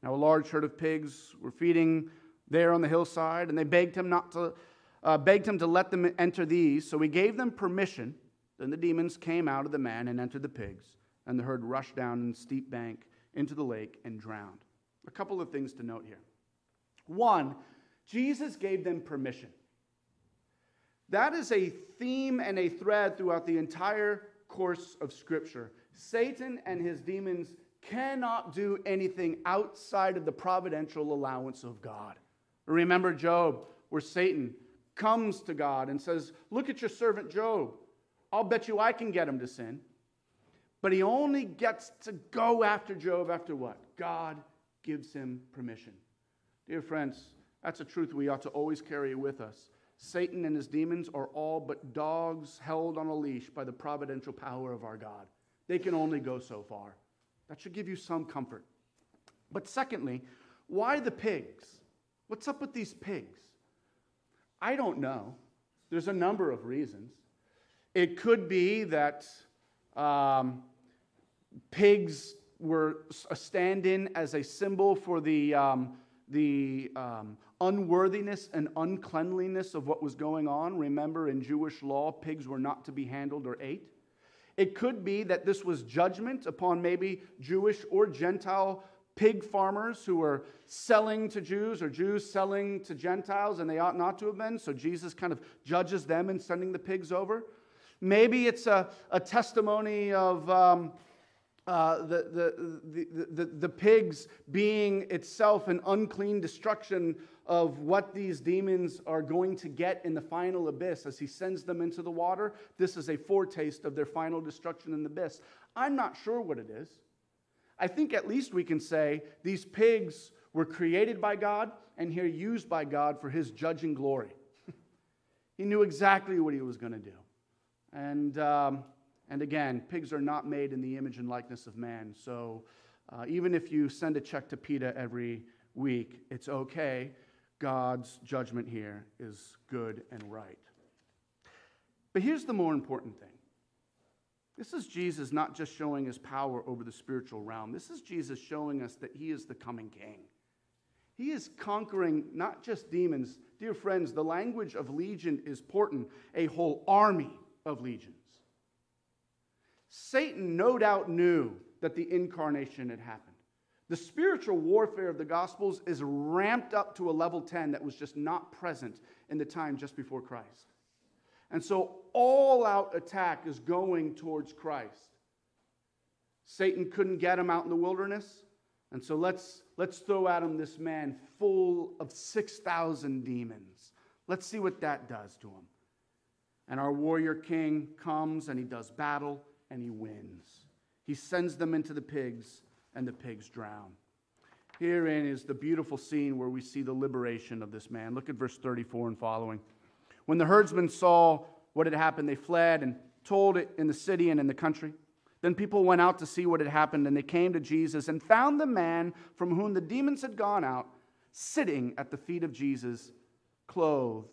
Now, a large herd of pigs were feeding there on the hillside, and they begged him not to, uh, begged him to let them enter these. So he gave them permission, Then the demons came out of the man and entered the pigs, and the herd rushed down a steep bank into the lake and drowned. A couple of things to note here. One, Jesus gave them permission. That is a theme and a thread throughout the entire course of Scripture. Satan and his demons cannot do anything outside of the providential allowance of God. Remember Job, where Satan comes to God and says, Look at your servant Job. I'll bet you I can get him to sin. But he only gets to go after Job after what? God gives him permission. Dear friends, that's a truth we ought to always carry with us. Satan and his demons are all but dogs held on a leash by the providential power of our God. They can only go so far. That should give you some comfort. But secondly, why the pigs? What's up with these pigs? I don't know. There's a number of reasons. It could be that um, pigs were a stand in as a symbol for the, um, the um, unworthiness and uncleanliness of what was going on. Remember, in Jewish law, pigs were not to be handled or ate. It could be that this was judgment upon maybe Jewish or Gentile pig farmers who were selling to Jews or Jews selling to Gentiles, and they ought not to have been. So Jesus kind of judges them in sending the pigs over. Maybe it's a, a testimony of um, uh, the, the, the, the, the pigs being itself an unclean destruction of what these demons are going to get in the final abyss as he sends them into the water. This is a foretaste of their final destruction in the abyss. I'm not sure what it is. I think at least we can say these pigs were created by God and here used by God for his judging glory. [laughs] he knew exactly what he was going to do. And, um, and again, pigs are not made in the image and likeness of man. So uh, even if you send a check to PETA every week, it's okay. God's judgment here is good and right. But here's the more important thing this is Jesus not just showing his power over the spiritual realm, this is Jesus showing us that he is the coming king. He is conquering not just demons. Dear friends, the language of legion is important, a whole army of legions. Satan no doubt knew that the incarnation had happened. The spiritual warfare of the Gospels is ramped up to a level 10 that was just not present in the time just before Christ. And so all out attack is going towards Christ. Satan couldn't get him out in the wilderness. And so let's, let's throw at him this man full of 6,000 demons. Let's see what that does to him. And our warrior king comes and he does battle and he wins. He sends them into the pigs and the pigs drown. Herein is the beautiful scene where we see the liberation of this man. Look at verse 34 and following. When the herdsmen saw what had happened, they fled and told it in the city and in the country. Then people went out to see what had happened, and they came to Jesus and found the man from whom the demons had gone out sitting at the feet of Jesus, clothed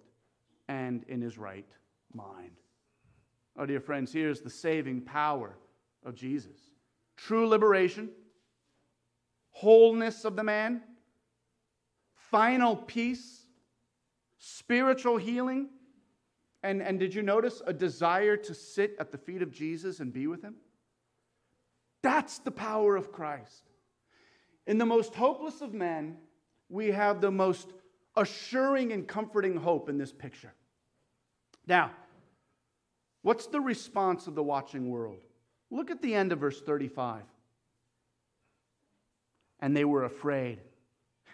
and in his right mind. Oh, dear friends, here's the saving power of Jesus true liberation, wholeness of the man, final peace, spiritual healing and, and did you notice a desire to sit at the feet of Jesus and be with him? That's the power of Christ. In the most hopeless of men, we have the most assuring and comforting hope in this picture. Now, what's the response of the watching world? Look at the end of verse 35. And they were afraid.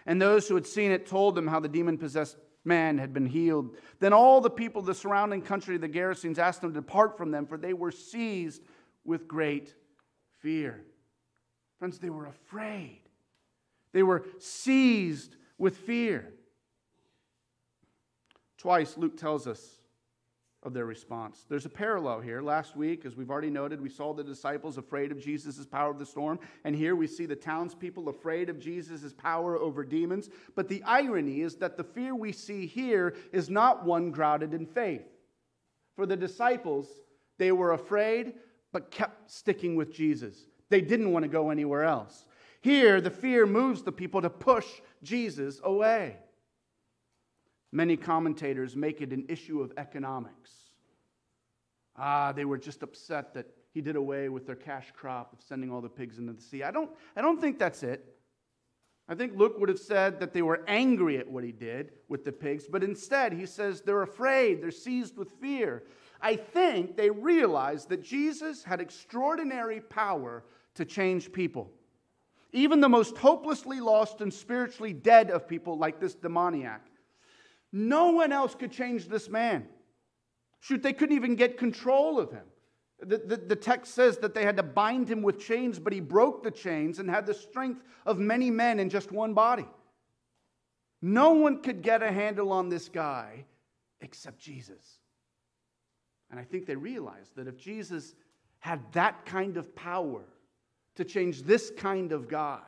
And those who had seen it told them how the demon possessed man had been healed. Then all the people of the surrounding country, of the Gerasenes, asked them to depart from them, for they were seized with great fear. Friends, they were afraid. They were seized with fear. Twice, Luke tells us of their response. There's a parallel here. Last week, as we've already noted, we saw the disciples afraid of Jesus' power of the storm. And here we see the townspeople afraid of Jesus' power over demons. But the irony is that the fear we see here is not one grounded in faith. For the disciples, they were afraid, but kept sticking with Jesus. They didn't want to go anywhere else. Here, the fear moves the people to push Jesus away. Many commentators make it an issue of economics. Ah, they were just upset that he did away with their cash crop of sending all the pigs into the sea. I don't, I don't think that's it. I think Luke would have said that they were angry at what he did with the pigs, but instead he says they're afraid, they're seized with fear. I think they realized that Jesus had extraordinary power to change people. Even the most hopelessly lost and spiritually dead of people, like this demoniac. No one else could change this man. Shoot, they couldn't even get control of him. The, the, the, text says that they had to bind him with chains, but he broke the chains and had the strength of many men in just one body. No one could get a handle on this guy except Jesus. And I think they realized that if Jesus had that kind of power to change this kind of guy,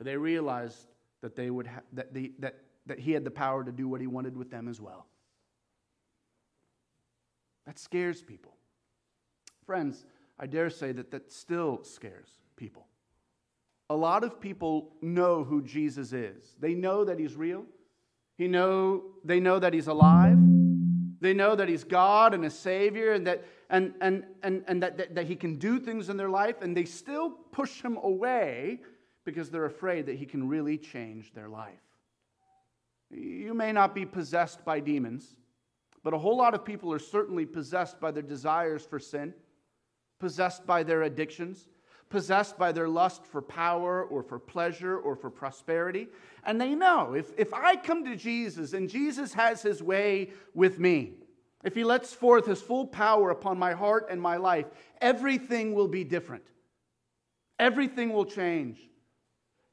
they realized that, they would ha- that, the, that, that he had the power to do what he wanted with them as well. That scares people. Friends, I dare say that that still scares people. A lot of people know who Jesus is. They know that he's real. He know, they know that he's alive. They know that he's God and a Savior and that, and, and, and, and that, that, that he can do things in their life, and they still push him away because they're afraid that he can really change their life. You may not be possessed by demons, but a whole lot of people are certainly possessed by their desires for sin possessed by their addictions, possessed by their lust for power or for pleasure or for prosperity. And they know if, if I come to Jesus and Jesus has his way with me, if he lets forth his full power upon my heart and my life, everything will be different. Everything will change.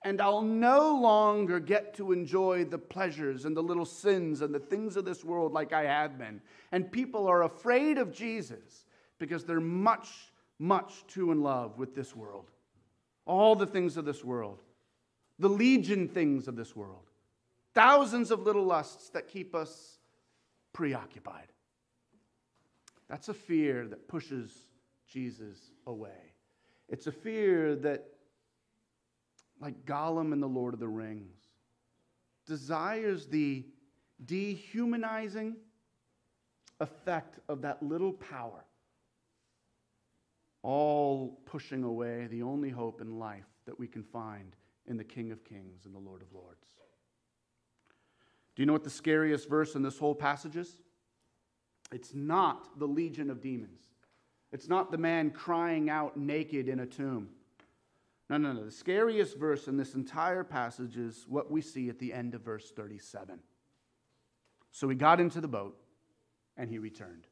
And I'll no longer get to enjoy the pleasures and the little sins and the things of this world like I have been. And people are afraid of Jesus because they're much much too in love with this world. All the things of this world, the legion things of this world, thousands of little lusts that keep us preoccupied. That's a fear that pushes Jesus away. It's a fear that, like Gollum in The Lord of the Rings, desires the dehumanizing effect of that little power all pushing away the only hope in life that we can find in the King of Kings and the Lord of Lords. Do you know what the scariest verse in this whole passage is? It's not the legion of demons. It's not the man crying out naked in a tomb. No, no, no. The scariest verse in this entire passage is what we see at the end of verse 37. So he got into the boat and he returned.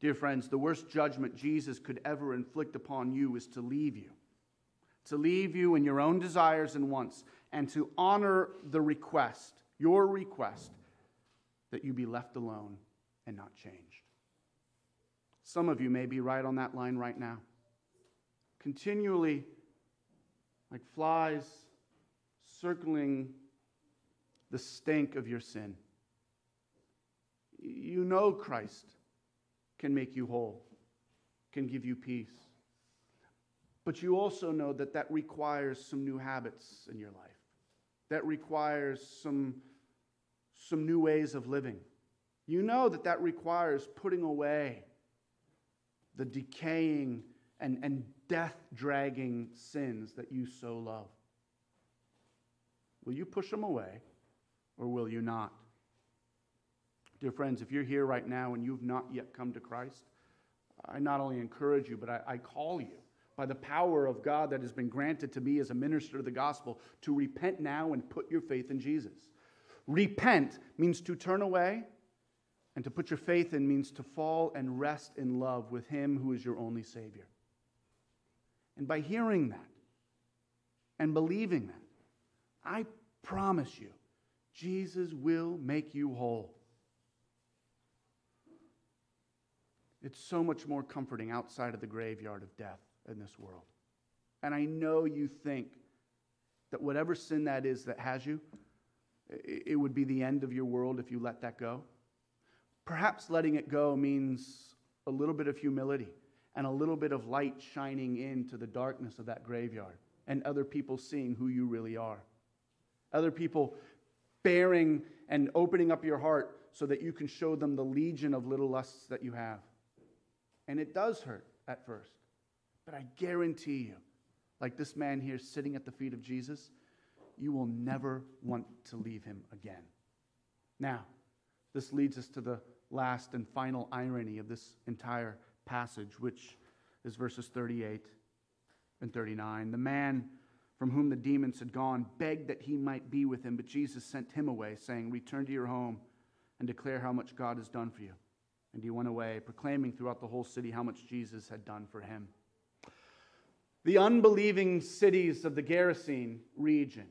Dear friends, the worst judgment Jesus could ever inflict upon you is to leave you, to leave you in your own desires and wants, and to honor the request, your request, that you be left alone and not changed. Some of you may be right on that line right now. Continually, like flies, circling the stank of your sin. You know Christ can make you whole, can give you peace. But you also know that that requires some new habits in your life. That requires some, some new ways of living. You know that that requires putting away the decaying and, and death dragging sins that you so love. Will you push them away or will you not? Dear friends, if you're here right now and you've not yet come to Christ, I not only encourage you, but I, I call you by the power of God that has been granted to me as a minister of the gospel to repent now and put your faith in Jesus. Repent means to turn away, and to put your faith in means to fall and rest in love with Him who is your only Savior. And by hearing that and believing that, I promise you, Jesus will make you whole. It's so much more comforting outside of the graveyard of death in this world. And I know you think that whatever sin that is that has you, it would be the end of your world if you let that go. Perhaps letting it go means a little bit of humility and a little bit of light shining into the darkness of that graveyard and other people seeing who you really are. Other people bearing and opening up your heart so that you can show them the legion of little lusts that you have. And it does hurt at first. But I guarantee you, like this man here sitting at the feet of Jesus, you will never want to leave him again. Now, this leads us to the last and final irony of this entire passage, which is verses 38 and 39. The man from whom the demons had gone begged that he might be with him, but Jesus sent him away, saying, Return to your home and declare how much God has done for you. And he went away, proclaiming throughout the whole city how much Jesus had done for him. The unbelieving cities of the Gerasene region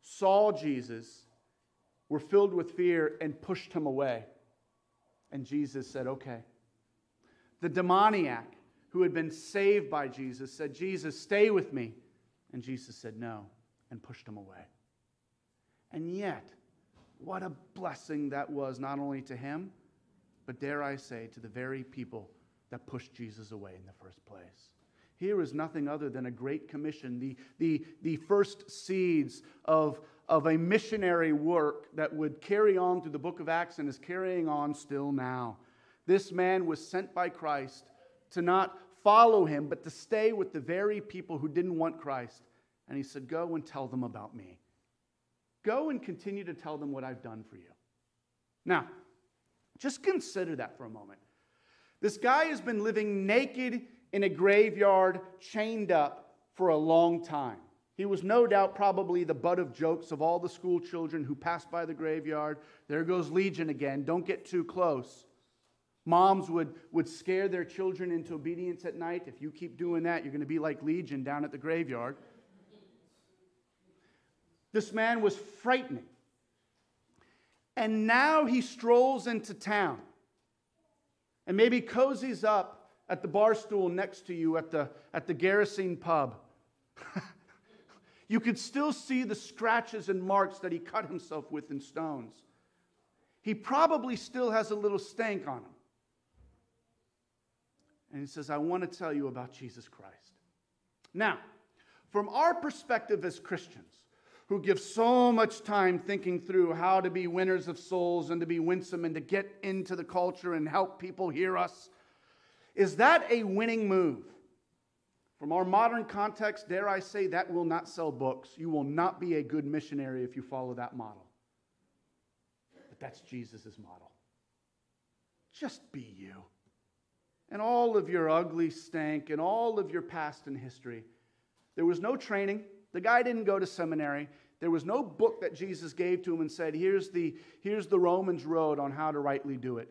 saw Jesus, were filled with fear, and pushed him away. And Jesus said, Okay. The demoniac who had been saved by Jesus said, Jesus, stay with me. And Jesus said, No, and pushed him away. And yet, what a blessing that was, not only to him, but dare I say, to the very people that pushed Jesus away in the first place. Here is nothing other than a great commission, the, the, the first seeds of, of a missionary work that would carry on through the book of Acts and is carrying on still now. This man was sent by Christ to not follow him, but to stay with the very people who didn't want Christ. And he said, Go and tell them about me. Go and continue to tell them what I've done for you. Now, just consider that for a moment. This guy has been living naked in a graveyard, chained up for a long time. He was no doubt probably the butt of jokes of all the school children who passed by the graveyard. There goes Legion again. Don't get too close. Moms would, would scare their children into obedience at night. If you keep doing that, you're going to be like Legion down at the graveyard. This man was frightening. And now he strolls into town and maybe cozies up at the bar stool next to you at the, at the Gerasene pub. [laughs] you could still see the scratches and marks that he cut himself with in stones. He probably still has a little stank on him. And he says, I want to tell you about Jesus Christ. Now, from our perspective as Christians, who give so much time thinking through how to be winners of souls and to be winsome and to get into the culture and help people hear us, is that a winning move? From our modern context, dare I say, that will not sell books. You will not be a good missionary if you follow that model. But that's Jesus' model. Just be you and all of your ugly stank and all of your past and history. There was no training. The guy didn't go to seminary. There was no book that Jesus gave to him and said, here's the, here's the Romans road on how to rightly do it.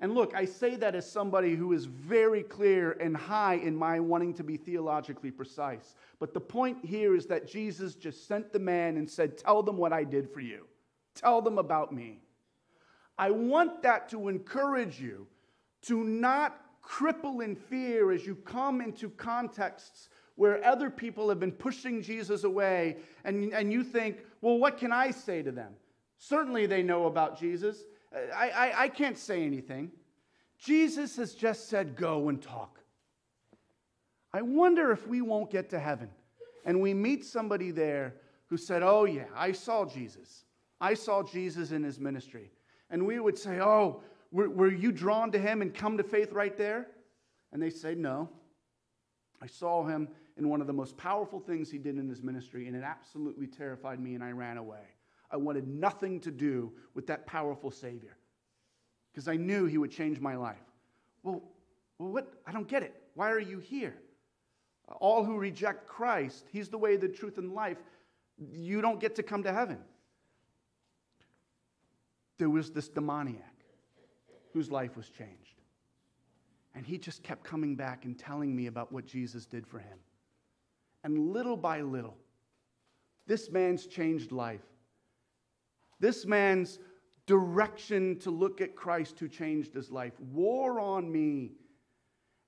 And look, I say that as somebody who is very clear and high in my wanting to be theologically precise. But the point here is that Jesus just sent the man and said, Tell them what I did for you, tell them about me. I want that to encourage you to not cripple in fear as you come into contexts where other people have been pushing Jesus away, and, and you think, well, what can I say to them? Certainly they know about Jesus. I, I, I can't say anything. Jesus has just said, go and talk. I wonder if we won't get to heaven and we meet somebody there who said, Oh, yeah, I saw Jesus. I saw Jesus in his ministry. And we would say, Oh, were, were you drawn to him and come to faith right there? And they say, No. I saw him in one of the most powerful things he did in his ministry, and it absolutely terrified me, and I ran away. I wanted nothing to do with that powerful Savior because I knew he would change my life. Well, well, what? I don't get it. Why are you here? All who reject Christ, he's the way, the truth, and life, you don't get to come to heaven. There was this demoniac whose life was changed. And he just kept coming back and telling me about what Jesus did for him. And little by little, this man's changed life. This man's direction to look at Christ who changed his life wore on me.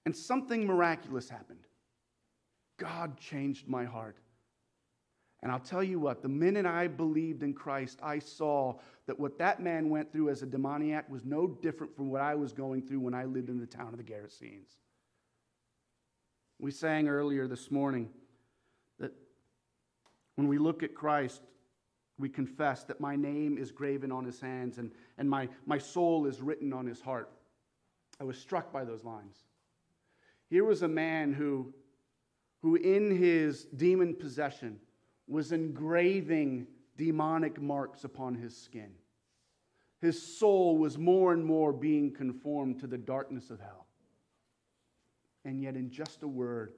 And something miraculous happened. God changed my heart. And I'll tell you what, the minute I believed in Christ, I saw that what that man went through as a demoniac was no different from what I was going through when I lived in the town of the Gerasenes. We sang earlier this morning that when we look at Christ, we confess that my name is graven on his hands and, and my, my soul is written on his heart. I was struck by those lines. Here was a man who, who in his demon possession, was engraving demonic marks upon his skin. His soul was more and more being conformed to the darkness of hell. And yet, in just a word,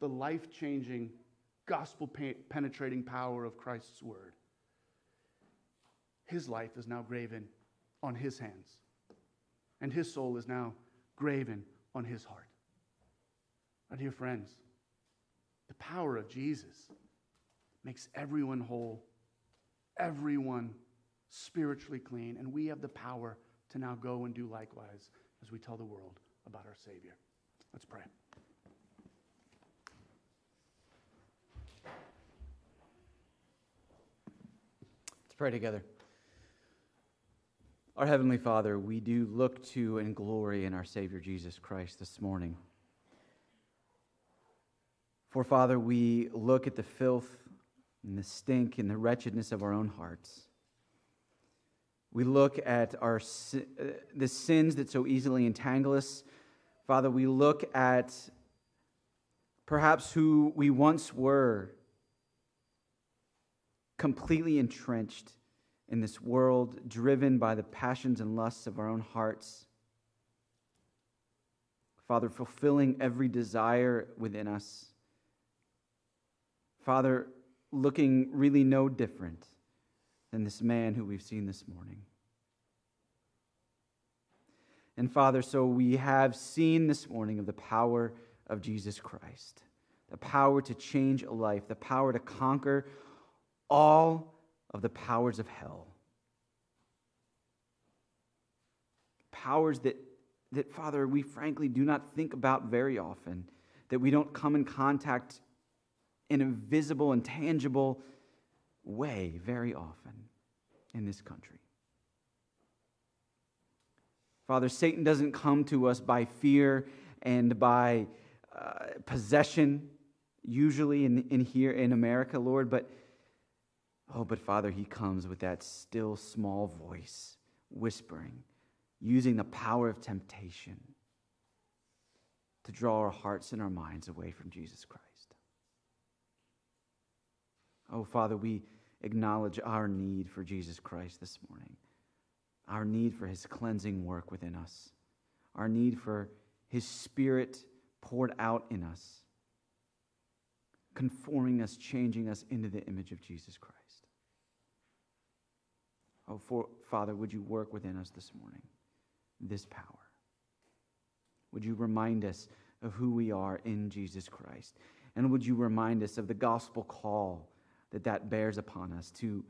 the life changing, gospel penetrating power of Christ's word, his life is now graven on his hands, and his soul is now graven on his heart. My dear friends, the power of Jesus makes everyone whole, everyone spiritually clean, and we have the power to now go and do likewise as we tell the world about our Savior. Let's pray. Let's pray together. Our Heavenly Father, we do look to and glory in our Savior Jesus Christ this morning. For, Father, we look at the filth and the stink and the wretchedness of our own hearts. We look at our, uh, the sins that so easily entangle us. Father, we look at perhaps who we once were, completely entrenched in this world, driven by the passions and lusts of our own hearts. Father, fulfilling every desire within us. Father, looking really no different than this man who we've seen this morning. And Father, so we have seen this morning of the power of Jesus Christ, the power to change a life, the power to conquer all of the powers of hell. Powers that, that, Father, we frankly do not think about very often, that we don't come in contact in a visible and tangible way very often in this country. Father, Satan doesn't come to us by fear and by uh, possession, usually in, in here in America, Lord, but oh, but Father, he comes with that still small voice whispering, using the power of temptation to draw our hearts and our minds away from Jesus Christ. Oh, Father, we acknowledge our need for Jesus Christ this morning, our need for his cleansing work within us, our need for his spirit poured out in us, conforming us, changing us into the image of Jesus Christ. Oh, for, Father, would you work within us this morning, this power? Would you remind us of who we are in Jesus Christ? And would you remind us of the gospel call? That that bears upon us to,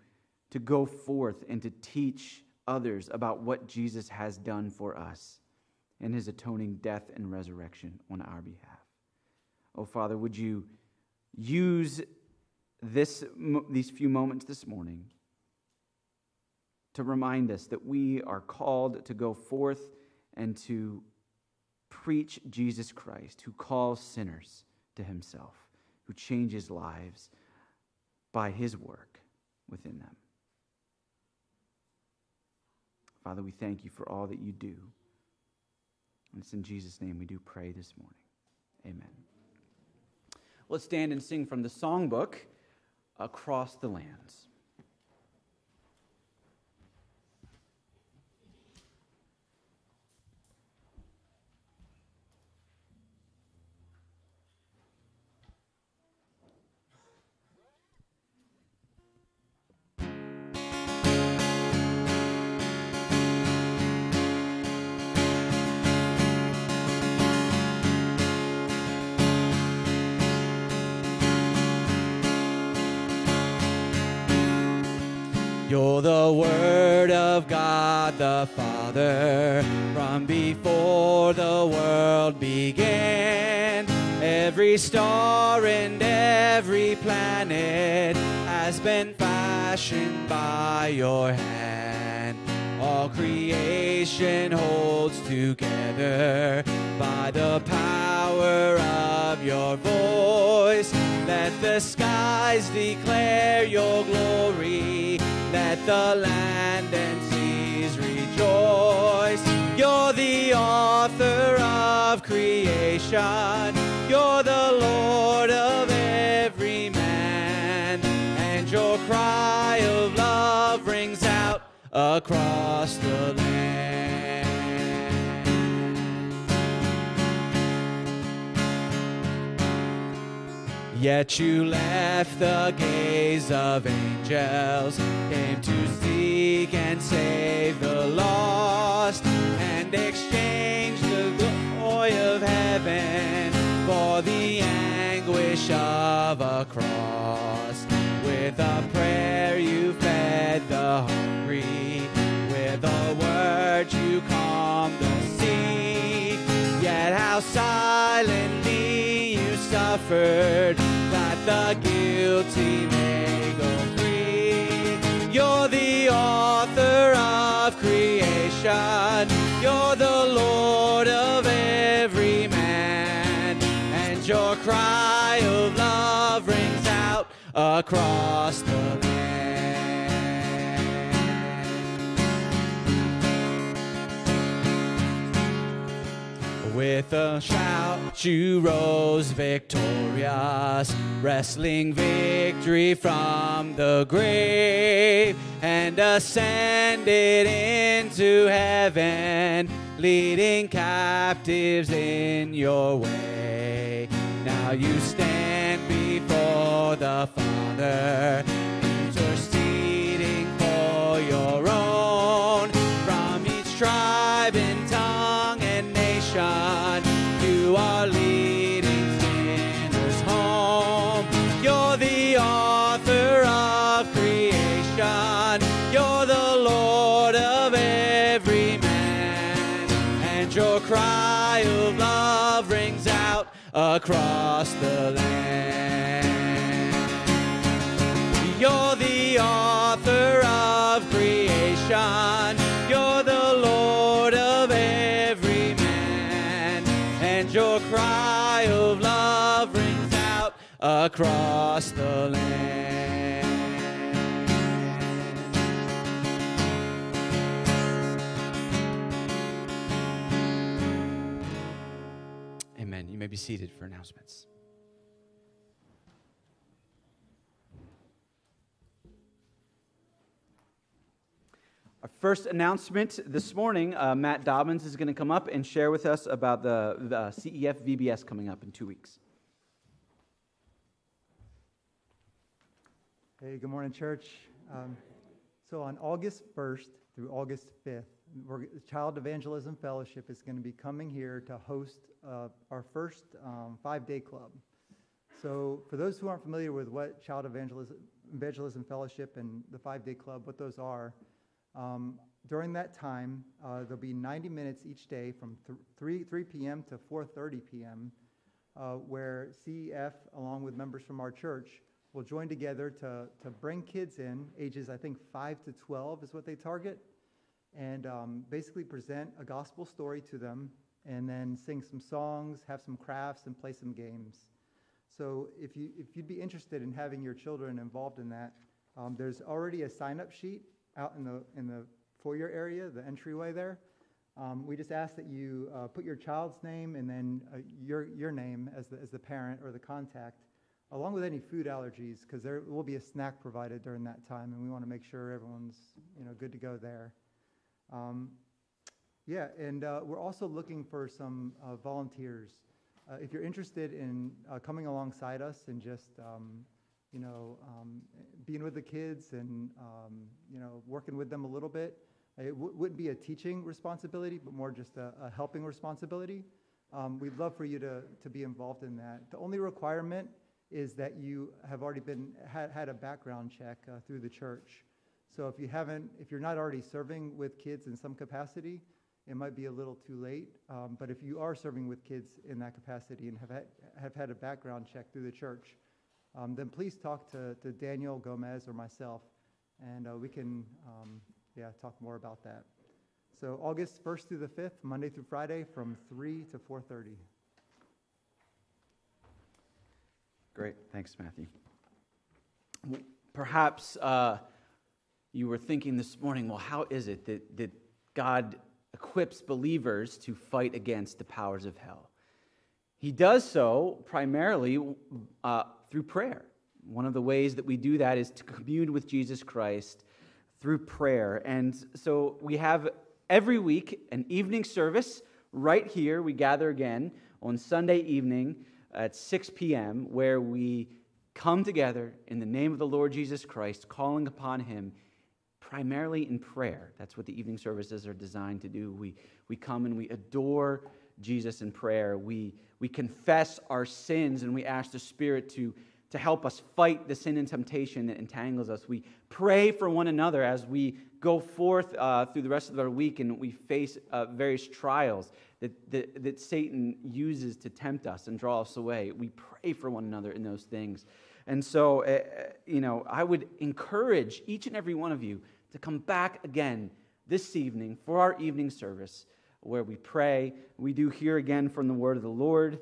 to go forth and to teach others about what Jesus has done for us and his atoning death and resurrection on our behalf. Oh, Father, would you use this, these few moments this morning to remind us that we are called to go forth and to preach Jesus Christ, who calls sinners to himself, who changes lives by his work within them. Father, we thank you for all that you do. And it's in Jesus' name we do pray this morning. Amen. Let's stand and sing from the songbook, Across the Lands. You're the Word of God the Father from before the world began. Every star and every planet has been fashioned by your hand. All creation holds together by the power of your voice. Let the skies declare your glory. Let the land and seas rejoice. You're the author of creation. You're the Lord of every man. And your cry of love rings out across the land. Yet you left the gaze of angels, came to seek and save the lost, and exchanged the glory of heaven for the anguish of a cross. With a prayer you fed the hungry, with a word you calmed the sea. Yet how silently you suffered that the guilty may go free. You're the author of creation. You're the Lord of every man. And your cry of love rings out across the land. With a shout, you rose victorious, wrestling victory from the grave, and ascended into heaven, leading captives in your way. Now you stand before the Father, across the land. You're the author of creation. You're the Lord of every man. And your cry of love rings out across the land. Seated for announcements. Our first announcement this morning uh, Matt Dobbins is going to come up and share with us about the, the CEF VBS coming up in two weeks. Hey, good morning, church. Um, so on August 1st through August 5th, we're, Child Evangelism Fellowship is going to be coming here to host uh, our first um, five-day club. So for those who aren't familiar with what Child Evangelism, Evangelism Fellowship and the five-day club, what those are, um, during that time, uh, there'll be 90 minutes each day from th- 3, 3 p.m. to 4.30 p.m., uh, where CEF, along with members from our church, will join together to, to bring kids in, ages I think 5 to 12 is what they target, and um, basically present a gospel story to them, and then sing some songs, have some crafts, and play some games. So if, you, if you'd be interested in having your children involved in that, um, there's already a sign-up sheet out in the, in the foyer area, the entryway there. Um, we just ask that you uh, put your child's name and then uh, your, your name as the, as the parent or the contact, along with any food allergies, because there will be a snack provided during that time, and we want to make sure everyone's you know, good to go there. Um, yeah, and uh, we're also looking for some uh, volunteers. Uh, if you're interested in uh, coming alongside us and just, um, you know, um, being with the kids and, um, you know, working with them a little bit, it w- wouldn't be a teaching responsibility, but more just a, a helping responsibility. Um, we'd love for you to, to be involved in that. The only requirement is that you have already been had, had a background check uh, through the church. So if you haven't, if you're not already serving with kids in some capacity, it might be a little too late. Um, but if you are serving with kids in that capacity and have had, have had a background check through the church, um, then please talk to, to Daniel Gomez or myself, and uh, we can um, yeah, talk more about that. So August 1st through the 5th, Monday through Friday, from 3 to 4:30. Great. Thanks, Matthew. Perhaps uh, you were thinking this morning, well, how is it that, that God equips believers to fight against the powers of hell? He does so primarily uh, through prayer. One of the ways that we do that is to commune with Jesus Christ through prayer. And so we have every week an evening service right here. We gather again on Sunday evening at 6 p.m., where we come together in the name of the Lord Jesus Christ, calling upon him primarily in prayer. That's what the evening services are designed to do. We, we come and we adore Jesus in prayer. We, we confess our sins and we ask the Spirit to, to help us fight the sin and temptation that entangles us. We pray for one another as we go forth uh, through the rest of our week and we face uh, various trials that, that, that Satan uses to tempt us and draw us away. We pray for one another in those things. And so, uh, you know, I would encourage each and every one of you to come back again this evening for our evening service where we pray. We do hear again from the word of the Lord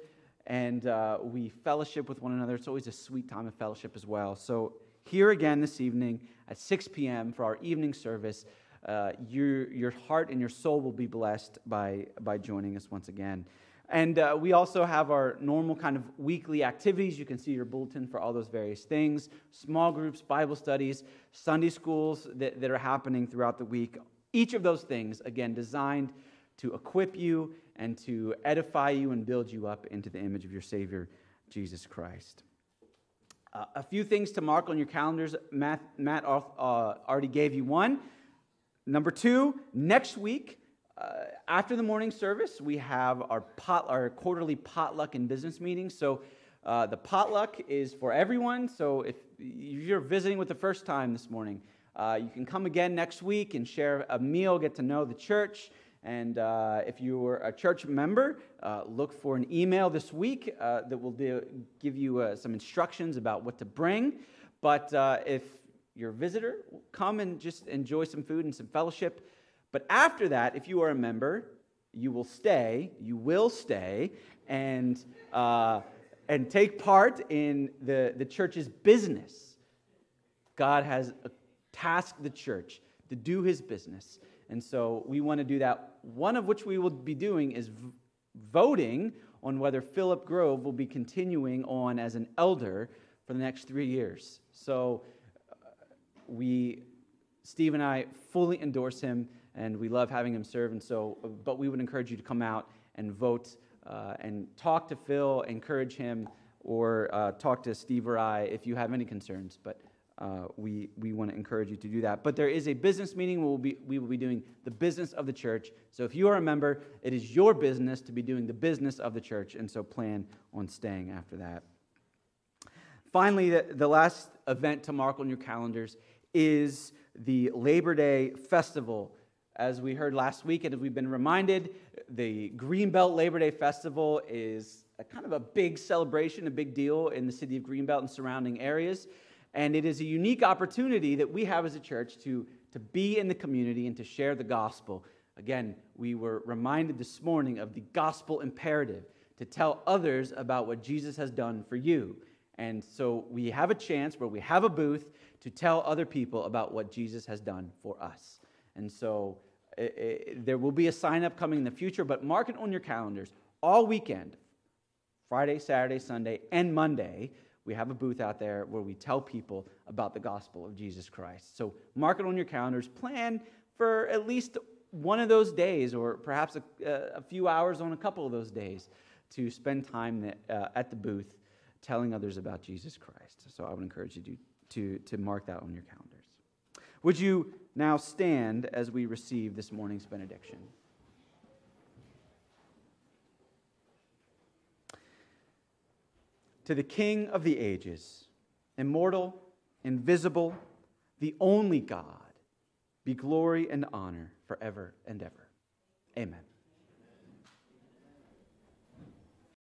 and uh, we fellowship with one another. It's always a sweet time of fellowship as well. So, here again this evening at 6 p.m. for our evening service. Uh, your, your heart and your soul will be blessed by, by joining us once again. And uh, we also have our normal kind of weekly activities. You can see your bulletin for all those various things small groups, Bible studies, Sunday schools that, that are happening throughout the week. Each of those things, again, designed to equip you and to edify you and build you up into the image of your Savior, Jesus Christ. Uh, a few things to mark on your calendars. Matt, Matt uh, already gave you one. Number two, next week, uh, after the morning service, we have our, pot, our quarterly potluck and business meeting. So uh, the potluck is for everyone. So if you're visiting with the first time this morning, uh, you can come again next week and share a meal, get to know the church. And uh, if you're a church member, uh, look for an email this week uh, that will do, give you some instructions about what to bring. But if you're a visitor, come and just enjoy some food and some fellowship. But after that, if you are a member, you will stay, you will stay, and, uh, and take part in the, the church's business. God has tasked the church to do his business. And so we want to do that. One of which we will be doing is v- voting on whether Philip Grove will be continuing on as an elder for the next three years. So uh, we, Steve and I, fully endorse him, and we love having him serve. And so, but we would encourage you to come out and vote uh, and talk to Phil, encourage him, or uh, talk to Steve or I if you have any concerns. But uh, we, we want to encourage you to do that. But there is a business meeting. We will, be, we will be doing the business of the church. So if you are a member, it is your business to be doing the business of the church. And so plan on staying after that. Finally, the, the last event to mark on your calendars is the Labor Day Festival. As we heard last week, and as we've been reminded, the Greenbelt Labor Day Festival is a kind of a big celebration, a big deal in the city of Greenbelt and surrounding areas. And it is a unique opportunity that we have as a church to, to be in the community and to share the gospel. Again, we were reminded this morning of the gospel imperative to tell others about what Jesus has done for you. And so we have a chance where we have a booth to tell other people about what Jesus has done for us. And so Eh, eh, there will be a sign up coming in the future, but mark it on your calendars all weekend Friday, Saturday, Sunday, and Monday we have a booth out there where we tell people about the gospel of Jesus Christ. So mark it on your calendars. Plan for at least one of those days, or perhaps a, eh, a few hours on a couple of those days, to spend time at the booth telling others about Jesus Christ. So I would encourage you to, to, to mark that on your calendars. Would you now stand as we receive this morning's benediction? to the King of the ages, immortal, invisible, the only God, be glory and honor forever and ever. Amen.